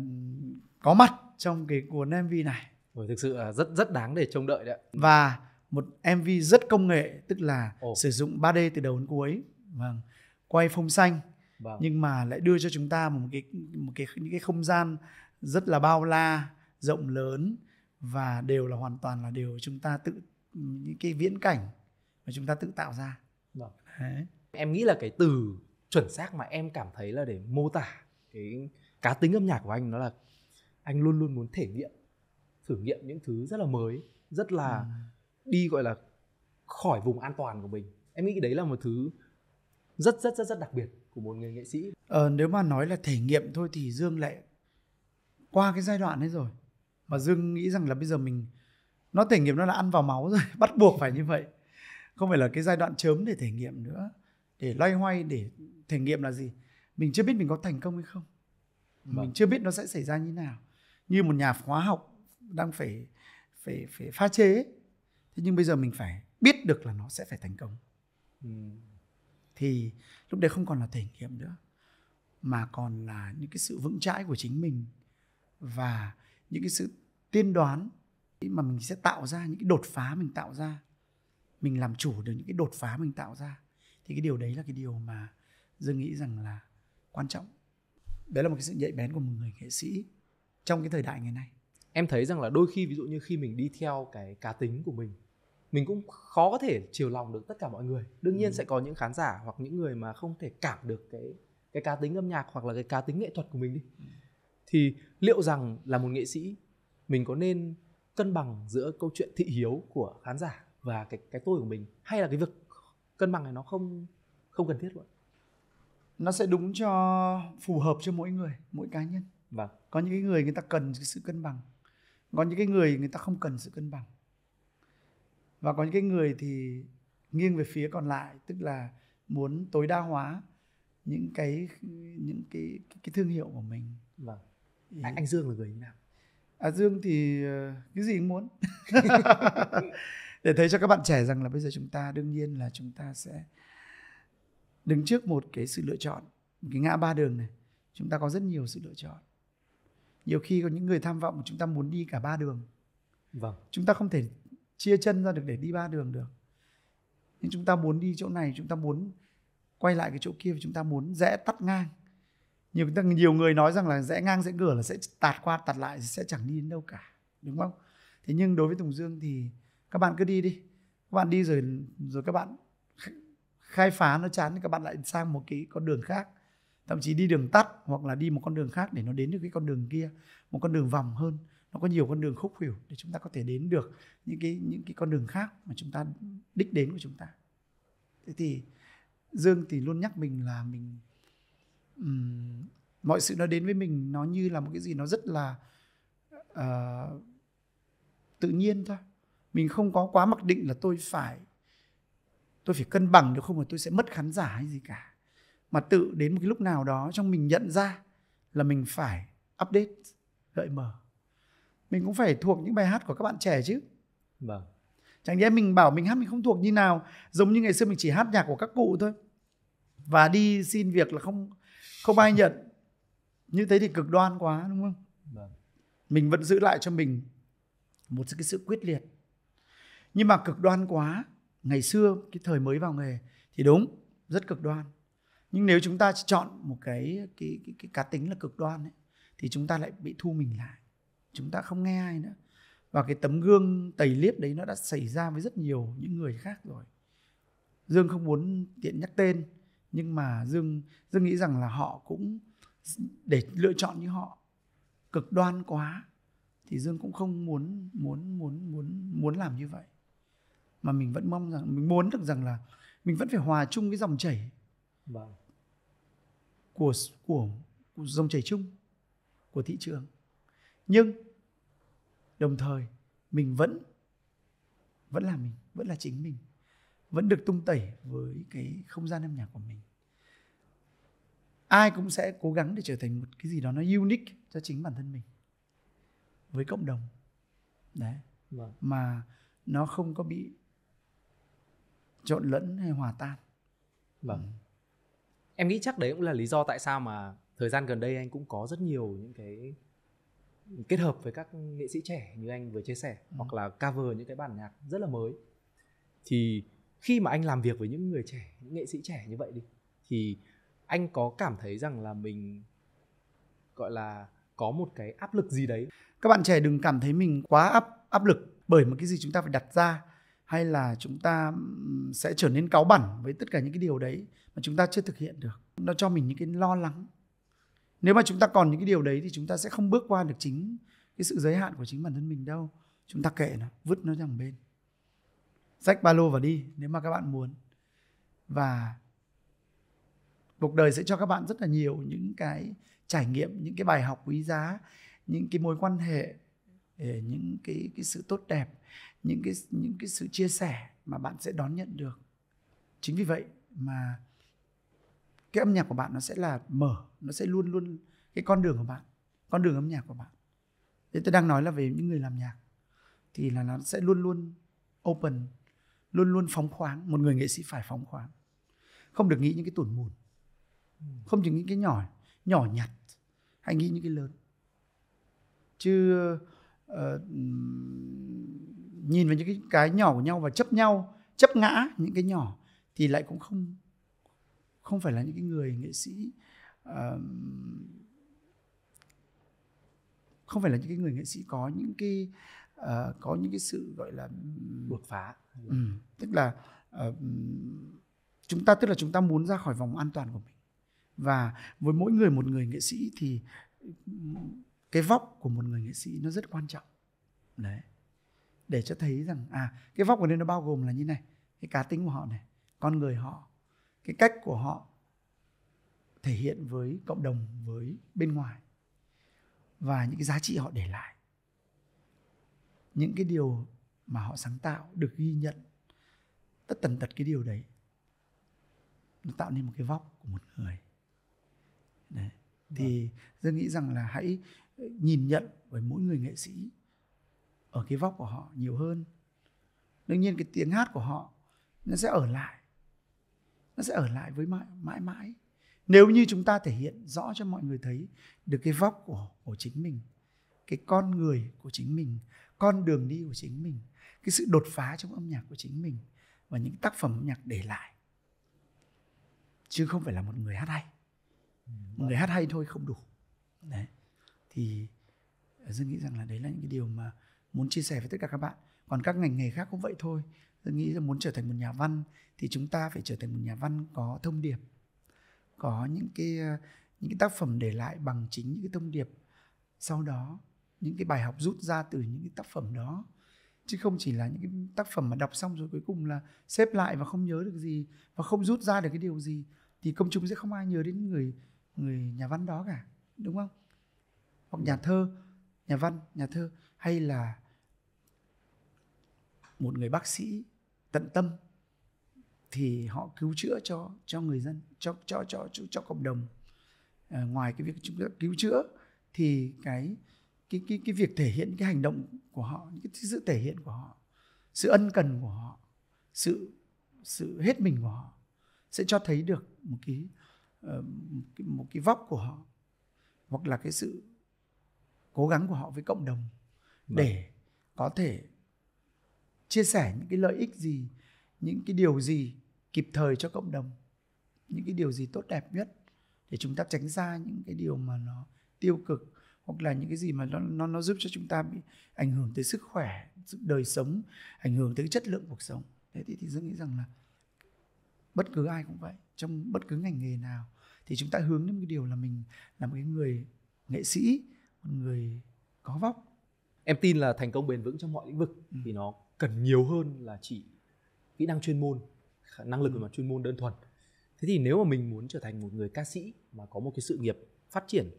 có mặt trong cái cuốn MV này Rồi thực sự là rất rất đáng để trông đợi đấy và một MV rất công nghệ tức là Ồ. sử dụng 3D từ đầu đến cuối vâng quay phông xanh Vâng. nhưng mà lại đưa cho chúng ta một cái một cái những cái không gian rất là bao la rộng lớn và đều là hoàn toàn là đều chúng ta tự những cái viễn cảnh mà chúng ta tự tạo ra Vâng. Đấy. Em nghĩ là cái từ chuẩn xác mà em cảm thấy là để mô tả cái cá tính âm nhạc của anh nó là anh luôn luôn muốn thể nghiệm thử nghiệm những thứ rất là mới rất là ừ. đi gọi là khỏi vùng an toàn của mình em nghĩ đấy là một thứ rất rất rất rất đặc biệt của một người nghệ sĩ ờ, nếu mà nói là thể nghiệm thôi thì dương lại qua cái giai đoạn ấy rồi mà dương nghĩ rằng là bây giờ mình nó thể nghiệm nó là ăn vào máu rồi bắt buộc phải như vậy. Không phải là cái giai đoạn chớm để thể nghiệm nữa. Để loay hoay để thể nghiệm là gì? Mình chưa biết mình có thành công hay không. Vâng. mình chưa biết nó sẽ xảy ra như nào. Như một nhà hóa học đang phải phải phải pha chế. Thế nhưng bây giờ mình phải biết được là nó sẽ phải thành công. Ừ. thì lúc đấy không còn là thể nghiệm nữa mà còn là những cái sự vững chãi của chính mình. Và những cái sự tiên đoán mà mình sẽ tạo ra những cái đột phá mình tạo ra mình làm chủ được những cái đột phá mình tạo ra thì cái điều đấy là cái điều mà dương nghĩ rằng là quan trọng đấy là một cái sự nhạy bén của một người nghệ sĩ trong cái thời đại ngày nay em thấy rằng là đôi khi ví dụ như khi mình đi theo cái cá tính của mình mình cũng khó có thể chiều lòng được tất cả mọi người đương nhiên ừ. sẽ có những khán giả hoặc những người mà không thể cảm được cái cái cá tính âm nhạc hoặc là cái cá tính nghệ thuật của mình đi ừ. Thì liệu rằng là một nghệ sĩ mình có nên cân bằng giữa câu chuyện thị hiếu của khán giả và cái cái tôi của mình? Hay là cái việc cân bằng này nó không không cần thiết luôn? Nó sẽ đúng cho phù hợp cho mỗi người mỗi cá nhân. Vâng. Có những cái người người ta cần sự cân bằng. Có những cái người người ta không cần sự cân bằng. Và có những cái người thì nghiêng về phía còn lại tức là muốn tối đa hóa những cái những cái cái, cái thương hiệu của mình. Vâng anh, anh Dương là người như nào? À Dương thì ờ, cái gì cũng muốn? Để thấy cho các bạn trẻ rằng là bây giờ chúng ta đương nhiên là chúng ta sẽ đứng trước một cái sự lựa chọn một cái ngã ba đường này. Chúng ta có rất nhiều sự lựa chọn. Nhiều khi có những người tham vọng chúng ta muốn đi cả ba đường. Vâng. Chúng ta không thể chia chân ra được để đi ba đường được. Nhưng chúng ta muốn đi chỗ này chúng ta muốn quay lại cái chỗ kia chúng ta muốn rẽ tắt ngang nhiều nhiều người nói rằng là rẽ ngang, rẽ cửa là sẽ tạt qua, tạt lại sẽ chẳng đi đến đâu cả, đúng không? Thế nhưng đối với tùng dương thì các bạn cứ đi đi, các bạn đi rồi rồi các bạn khai phá nó chán thì các bạn lại sang một cái con đường khác. Thậm chí đi đường tắt hoặc là đi một con đường khác để nó đến được cái con đường kia, một con đường vòng hơn. Nó có nhiều con đường khúc khuỷu để chúng ta có thể đến được những cái những cái con đường khác mà chúng ta đích đến của chúng ta. Thế thì dương thì luôn nhắc mình là mình um, mọi sự nó đến với mình nó như là một cái gì nó rất là uh, tự nhiên thôi. Mình không có quá mặc định là tôi phải tôi phải cân bằng được không mà tôi sẽ mất khán giả hay gì cả. Mà tự đến một cái lúc nào đó trong mình nhận ra là mình phải update gợi mở. Mình cũng phải thuộc những bài hát của các bạn trẻ chứ. Vâng. Chẳng nhẽ mình bảo mình hát mình không thuộc như nào giống như ngày xưa mình chỉ hát nhạc của các cụ thôi. Và đi xin việc là không không ai nhận. Như thế thì cực đoan quá đúng không? Vâng. mình vẫn giữ lại cho mình một cái sự quyết liệt. Nhưng mà cực đoan quá. Ngày xưa cái thời mới vào nghề thì đúng rất cực đoan. Nhưng nếu chúng ta chọn một cái cái cái, cái cá tính là cực đoan ấy, thì chúng ta lại bị thu mình lại. Chúng ta không nghe ai nữa. Và cái tấm gương tẩy liếp đấy nó đã xảy ra với rất nhiều những người khác rồi. Dương không muốn tiện nhắc tên nhưng mà dương dương nghĩ rằng là họ cũng để lựa chọn như họ cực đoan quá thì dương cũng không muốn muốn muốn muốn muốn làm như vậy. Mà mình vẫn mong rằng mình muốn được rằng là mình vẫn phải hòa chung cái dòng chảy vâng. của, của của dòng chảy chung của thị trường. Nhưng đồng thời mình vẫn vẫn là mình vẫn là chính mình vẫn được tung tẩy với cái không gian âm nhạc của mình. Ai cũng sẽ cố gắng để trở thành một cái gì đó nó unique cho chính bản thân mình. Với cộng đồng. Đấy. Vâng. mà nó không có bị trộn lẫn hay hòa tan. Vâng. Ừ. em nghĩ chắc đấy cũng là lý do tại sao mà thời gian gần đây anh cũng có rất nhiều những cái kết hợp với các nghệ sĩ trẻ như anh vừa chia sẻ ừ. hoặc là cover những cái bản nhạc rất là mới. Thì khi mà anh làm việc với những người trẻ, những nghệ sĩ trẻ như vậy đi, thì anh có cảm thấy rằng là mình, gọi là, có một cái áp lực gì đấy? Các bạn trẻ đừng cảm thấy mình quá áp áp lực bởi một cái gì chúng ta phải đặt ra, hay là chúng ta sẽ trở nên cáu bẩn với tất cả những cái điều đấy mà chúng ta chưa thực hiện được. Nó cho mình những cái lo lắng. Nếu mà chúng ta còn những cái điều đấy thì chúng ta sẽ không bước qua được chính cái sự giới hạn của chính bản thân mình đâu. Chúng ta kệ nó, vứt nó sang bên xách ba lô và đi, nếu mà các bạn muốn. Và cuộc đời sẽ cho các bạn rất là nhiều những cái trải nghiệm, những cái bài học quý giá, những cái mối quan hệ ờ, những cái cái sự tốt đẹp, những cái những cái sự chia sẻ mà bạn sẽ đón nhận được. Chính vì vậy mà cái âm nhạc của bạn nó sẽ là mở, nó sẽ luôn luôn cái con đường của bạn, con đường âm nhạc của bạn. Thế tôi đang nói là về những người làm nhạc, thì là nó sẽ luôn luôn open luôn luôn phóng khoáng một người nghệ sĩ phải phóng khoáng. Không được nghĩ những cái tủn mùn. Không chỉ nghĩ cái nhỏ nhỏ nhặt hay nghĩ những cái lớn. Chứ uh, nhìn vào những cái cái nhỏ của nhau và chấp nhau chấp ngã những cái nhỏ thì lại cũng không không phải là những cái người nghệ sĩ uh, không phải là những cái người nghệ sĩ có những cái uh, có những cái sự gọi là đột phá. um, tức là uh, chúng ta tức là chúng ta muốn ra khỏi vòng an toàn của mình. Và với mỗi người một người nghệ sĩ thì cái vóc của một người nghệ sĩ nó rất quan trọng. Đấy. Để cho thấy rằng à cái vóc của nên nó bao gồm là như này cái cá tính của họ này con người họ cái cách của họ thể hiện với cộng đồng với bên ngoài và những cái giá trị họ để lại những cái điều mà họ sáng tạo được ghi nhận tất tần tật cái điều đấy nó tạo nên một cái vóc của một người. Đấy. thì tôi nghĩ rằng là hãy nhìn nhận với mỗi người nghệ sĩ ở cái vóc của họ nhiều hơn. Đương nhiên cái tiếng hát của họ nó sẽ ở lại nó sẽ ở lại với mãi mãi mãi. Nếu như chúng ta thể hiện rõ cho mọi người thấy được cái vóc của của chính mình cái con người của chính mình con đường đi của chính mình, cái sự đột phá trong âm nhạc của chính mình và những tác phẩm âm nhạc để lại. Chứ không phải là một người hát hay. Một người hát hay thôi không đủ. Đấy. Thì ờ, dương nghĩ rằng là đấy là những cái điều mà muốn chia sẻ với tất cả các bạn. Còn các ngành nghề khác cũng vậy thôi. Tôi nghĩ là muốn trở thành một nhà văn thì chúng ta phải trở thành một nhà văn có thông điệp, có những cái ờ, những cái tác phẩm để lại bằng chính những cái thông điệp. Sau đó những cái bài học rút ra từ những cái tác phẩm đó. Chứ không chỉ là những cái tác phẩm mà đọc xong rồi cuối cùng là xếp lại và không nhớ được gì và không rút ra được cái điều gì thì công chúng sẽ không ai nhớ đến người người nhà văn đó cả đúng không? Hoặc nhà thơ nhà văn nhà thơ hay là một người bác sĩ tận tâm thì họ cứu chữa cho cho người dân cho cho cho cho, cho cộng đồng. À, ngoài cái việc chúng ta cứu chữa thì cái cái cái cái việc thể hiện cái hành động của họ những cái sự thể hiện của họ sự ân cần của họ sự sự hết mình của họ sẽ cho thấy được một cái một cái, một cái vóc của họ hoặc là cái sự cố gắng của họ với cộng đồng vâng. để có thể chia sẻ những cái lợi ích gì những cái điều gì kịp thời cho cộng đồng những cái điều gì tốt đẹp nhất để chúng ta tránh ra những cái điều mà nó tiêu cực hoặc là những cái gì mà nó nó nó giúp cho chúng ta bị ảnh hưởng tới sức khỏe đời sống ảnh hưởng tới chất lượng cuộc sống thế thì thì dương nghĩ rằng là bất cứ ai cũng vậy trong bất cứ ngành nghề nào thì chúng ta hướng đến một cái điều là mình là một cái người nghệ sĩ một người có vóc em tin là thành công bền vững trong mọi lĩnh vực ừ. thì nó cần nhiều hơn là chỉ kỹ năng chuyên môn năng lực về mặt chuyên môn đơn thuần thế thì nếu mà mình muốn trở thành một người ca sĩ mà có một cái sự nghiệp phát triển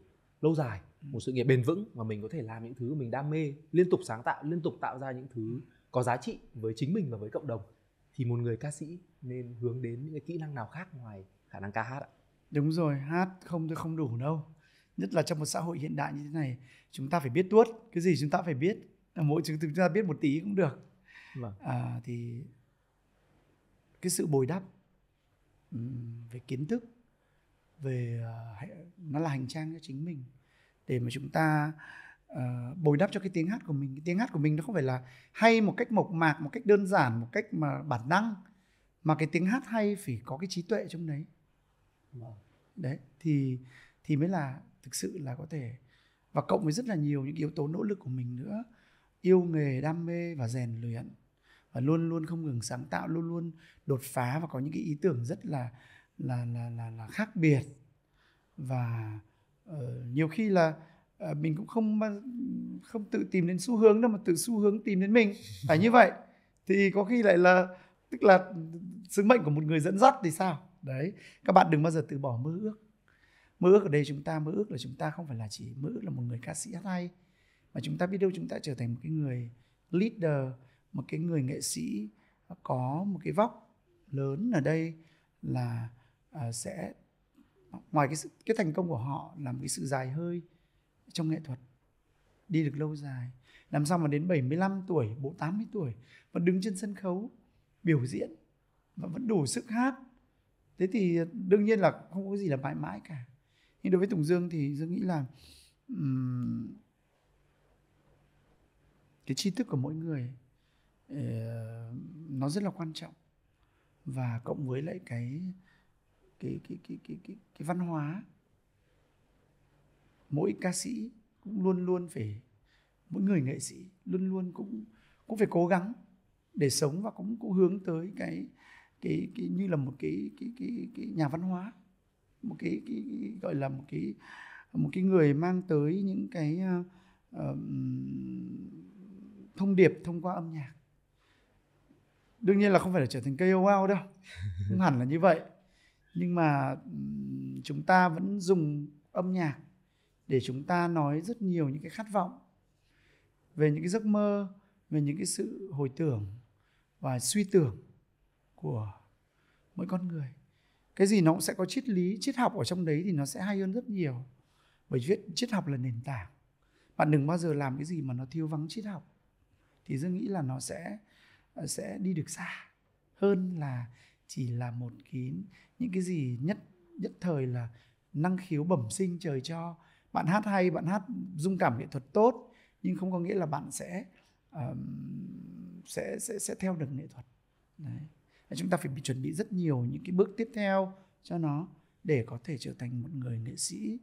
lâu dài ừ. Một sự nghiệp bền vững mà mình có thể làm những thứ mình đam mê liên tục sáng tạo liên tục tạo ra những thứ có giá trị với chính mình và với cộng đồng. Thì một người ca sĩ nên hướng đến những cái kỹ năng nào khác ngoài khả năng ca hát ạ? Đúng rồi hát không không đủ đâu. Nhất là trong một xã hội hiện đại như thế này chúng ta phải biết tuốt. Cái gì chúng ta phải biết? Mỗi chúng ta biết một tí cũng được. Vâng. à, thì cái sự bồi đắp về kiến thức về uh, nó là hành trang cho chính mình để mà chúng ta uh, bồi đắp cho cái tiếng hát của mình. Cái tiếng hát của mình nó không phải là hay một cách mộc mạc một cách đơn giản một cách mà bản năng mà cái tiếng hát hay phải có cái trí tuệ trong đấy. Vâng. đấy thì thì mới là thực sự là có thể và cộng với rất là nhiều những yếu tố nỗ lực của mình nữa yêu nghề đam mê và rèn luyện và luôn luôn không ngừng sáng tạo luôn luôn đột phá và có những cái ý tưởng rất là là là là, là khác biệt. Và ờ, nhiều khi là ờ, mình cũng không không tự tìm đến xu hướng đâu mà tự xu hướng tìm đến mình. Phải như vậy. Thì có khi lại là tức là sứ mệnh của một người dẫn dắt thì sao? Đấy các bạn đừng bao giờ từ bỏ mơ ước. Mơ ước ở đây chúng ta mơ ước là chúng ta không phải là chỉ mơ ước là một người ca sĩ hát hay mà chúng ta biết đâu chúng ta trở thành một cái người leader một cái người nghệ sĩ có một cái vóc lớn ở đây là uh, sẽ ngoài cái sự, cái thành công của họ là một cái sự dài hơi trong nghệ thuật đi được lâu dài. Làm sao mà đến 75 tuổi bộ 80 tuổi vẫn đứng trên sân khấu biểu diễn và vẫn đủ sức hát. Thế thì đương nhiên là không có gì là mãi mãi cả. Nhưng đối với tùng dương thì dương nghĩ là um, cái tri thức của mỗi người uh, nó rất là quan trọng. Và cộng với lại cái cái cái cái cái cái, cái văn hóa. Mỗi ca sĩ cũng luôn luôn phải mỗi người nghệ sĩ luôn luôn cũng cũng phải cố gắng để sống và cũng cũng hướng tới cái cái cái như là một cái cái cái cái nhà văn hóa. Một cái, cái, cái gọi là một cái một cái người mang tới những cái uh, thông điệp thông qua âm nhạc. Đương nhiên là không phải là trở thành KOL đâu không hẳn là như vậy nhưng mà chúng ta vẫn dùng âm nhạc để chúng ta nói rất nhiều những cái khát vọng về những cái giấc mơ, về những cái sự hồi tưởng và suy tưởng của mỗi con người. Cái gì nó cũng sẽ có triết lý, triết học ở trong đấy thì nó sẽ hay hơn rất nhiều. Bởi vì triết học là nền tảng. Bạn đừng bao giờ làm cái gì mà nó thiếu vắng triết học. Thì dương nghĩ là nó sẽ ờ, sẽ đi được xa hơn là chỉ là một cái những cái gì nhất nhất thời là năng khiếu bẩm sinh trời cho. Bạn hát hay bạn hát dung cảm nghệ thuật tốt nhưng không có nghĩa là bạn sẽ um, sẽ sẽ sẽ theo được nghệ thuật. Đấy. Chúng ta phải bị chuẩn bị rất nhiều những cái bước tiếp theo cho nó để có thể trở thành một người nghệ sĩ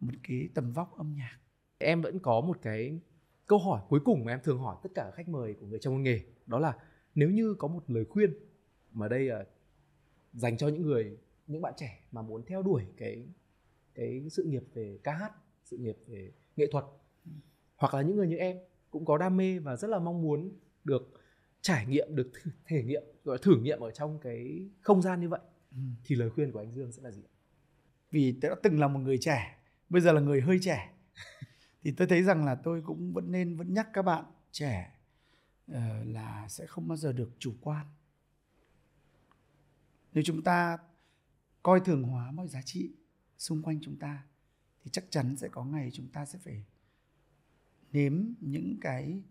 một cái tầm vóc âm nhạc. Em vẫn có một cái câu hỏi cuối cùng mà em thường hỏi tất cả khách mời của người trong nghề đó là nếu như có một lời khuyên mà đây dành cho những người những bạn trẻ mà muốn theo đuổi cái cái sự nghiệp về ca hát sự nghiệp về nghệ thuật. Hoặc là những người như em cũng có đam mê và rất là mong muốn được trải nghiệm được thử, thể nghiệm gọi thử nghiệm ở trong cái không gian như vậy. Ừ. thì lời khuyên của anh Dương sẽ là gì vì tôi đã từng là một người trẻ bây giờ là người hơi trẻ. Thì tôi thấy rằng là tôi cũng vẫn nên vẫn nhắc các bạn trẻ uh, là sẽ không bao giờ được chủ quan nếu chúng ta coi thường hóa mọi giá trị xung quanh chúng ta, thì chắc chắn sẽ có ngày chúng ta sẽ phải nếm những cái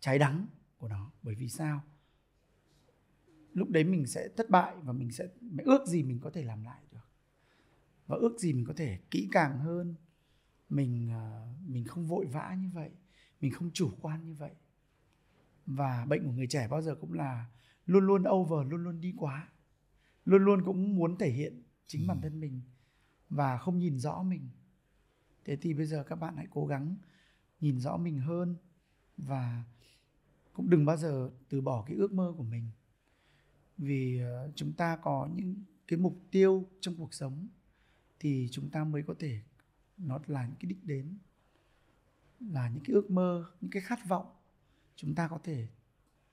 trái đắng của nó. Bởi vì sao? Lúc đấy mình sẽ thất bại và mình sẽ mình ước gì mình có thể làm lại được. Và ước gì mình có thể kỹ càng hơn. Mình ờ, mình không vội vã như vậy, mình không chủ quan như vậy. Và bệnh của người trẻ bao giờ cũng là luôn luôn over, luôn luôn đi quá luôn luôn cũng muốn thể hiện chính ừ. bản thân mình và không nhìn rõ mình. Thế thì bây giờ các bạn hãy cố gắng nhìn rõ mình hơn và cũng đừng bao giờ từ bỏ cái ước mơ của mình. Vì ờ, chúng ta có những cái mục tiêu trong cuộc sống thì chúng ta mới có thể nó là những cái đích đến là những cái ước mơ những cái khát vọng chúng ta có thể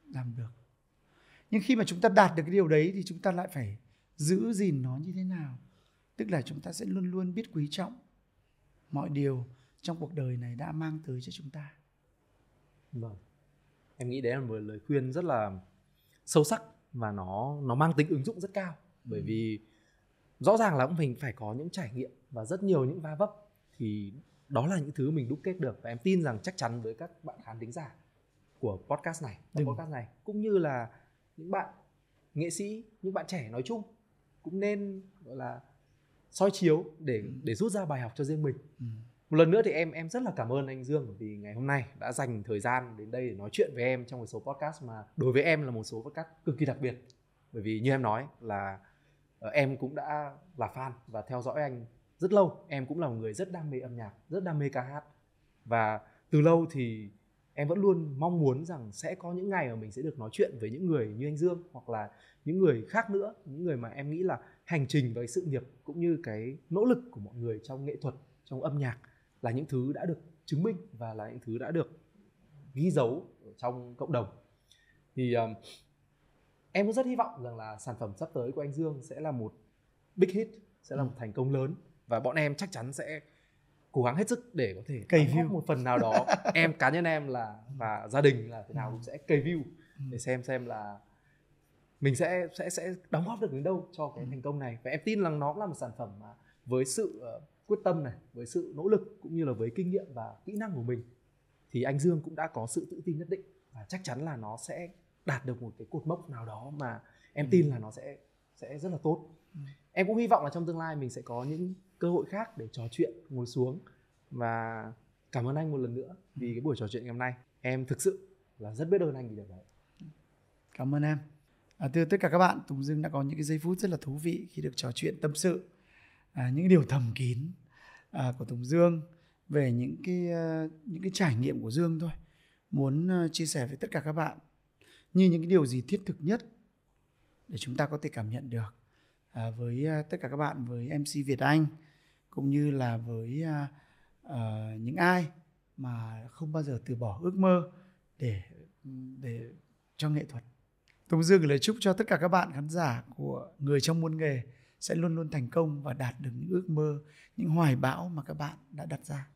làm được. Nhưng khi mà chúng ta đạt được cái điều đấy thì chúng ta lại phải giữ gìn nó như thế nào. Tức là chúng ta sẽ luôn luôn biết quý trọng mọi điều trong cuộc đời này đã mang tới cho chúng ta. Vâng. Em nghĩ đấy là một lời khuyên rất là sâu sắc và nó nó mang tính ứng dụng rất cao. Bởi ừ. vì rõ ràng là mình phải có những trải nghiệm và rất nhiều những va vấp thì đó là những thứ mình đúc kết được. Và em tin rằng chắc chắn với các bạn khán thính giả của podcast này podcast này cũng như là những bạn nghệ sĩ những bạn trẻ nói chung cũng nên gọi là soi chiếu để ừ. để rút ra bài học cho riêng mình ừ. một lần nữa thì em em rất là cảm ơn anh Dương vì ngày hôm nay đã dành thời gian đến đây để nói chuyện với em trong một số podcast mà đối với em là một số podcast cực kỳ đặc biệt bởi vì như em nói là uh, em cũng đã là fan và theo dõi anh rất lâu em cũng là một người rất đam mê âm nhạc rất đam mê ca hát và từ lâu thì em vẫn luôn mong muốn rằng sẽ có những ngày mà mình sẽ được nói chuyện với những người như anh Dương hoặc là những người khác nữa những người mà em nghĩ là hành trình và sự nghiệp cũng như cái nỗ lực của mọi người trong nghệ thuật trong âm nhạc là những thứ đã được chứng minh và là những thứ đã được ghi dấu trong cộng đồng. Thì um, em cũng rất hy vọng rằng là sản phẩm sắp tới của anh Dương sẽ là một big hit sẽ là một thành công lớn và bọn em chắc chắn sẽ cố gắng hết sức để có thể Cày view. một phần nào đó. Em cá nhân em là và gia đình là thế nào cũng sẽ cày view để xem xem là mình sẽ sẽ sẽ đóng góp được đến đâu cho cái thành công này. Và em tin rằng nó cũng là một sản phẩm mà với sự ờ, quyết tâm này với sự nỗ lực cũng như là với kinh nghiệm và kỹ năng của mình thì anh Dương cũng đã có sự tự tin nhất định và chắc chắn là nó sẽ đạt được một cái cột mốc nào đó mà em tin là nó sẽ sẽ rất là tốt. Em cũng hy vọng là trong tương lai mình sẽ có những cơ hội khác để trò chuyện ngồi xuống và cảm ơn anh một lần nữa vì cái buổi trò chuyện ngày hôm nay em thực sự là rất biết ơn anh vì điều đấy Cảm ơn em. À, thưa tất cả các bạn, Tùng Dương đã có những cái giây phút rất là thú vị khi được trò chuyện tâm sự à, những điều thầm kín à, của Tùng Dương về những cái uh, những cái trải nghiệm của Dương thôi. Muốn uh, chia sẻ với tất cả các bạn như những cái điều gì thiết thực nhất để chúng ta có thể cảm nhận được à, với uh, tất cả các bạn với MC Việt Anh cũng như là với uh, uh, những ai mà không bao giờ từ bỏ ước mơ để để cho nghệ thuật. Tùng Dương gửi lời chúc cho tất cả các bạn khán giả của người trong môn nghề sẽ luôn luôn thành công và đạt được những ước mơ, những hoài bão mà các bạn đã đặt ra.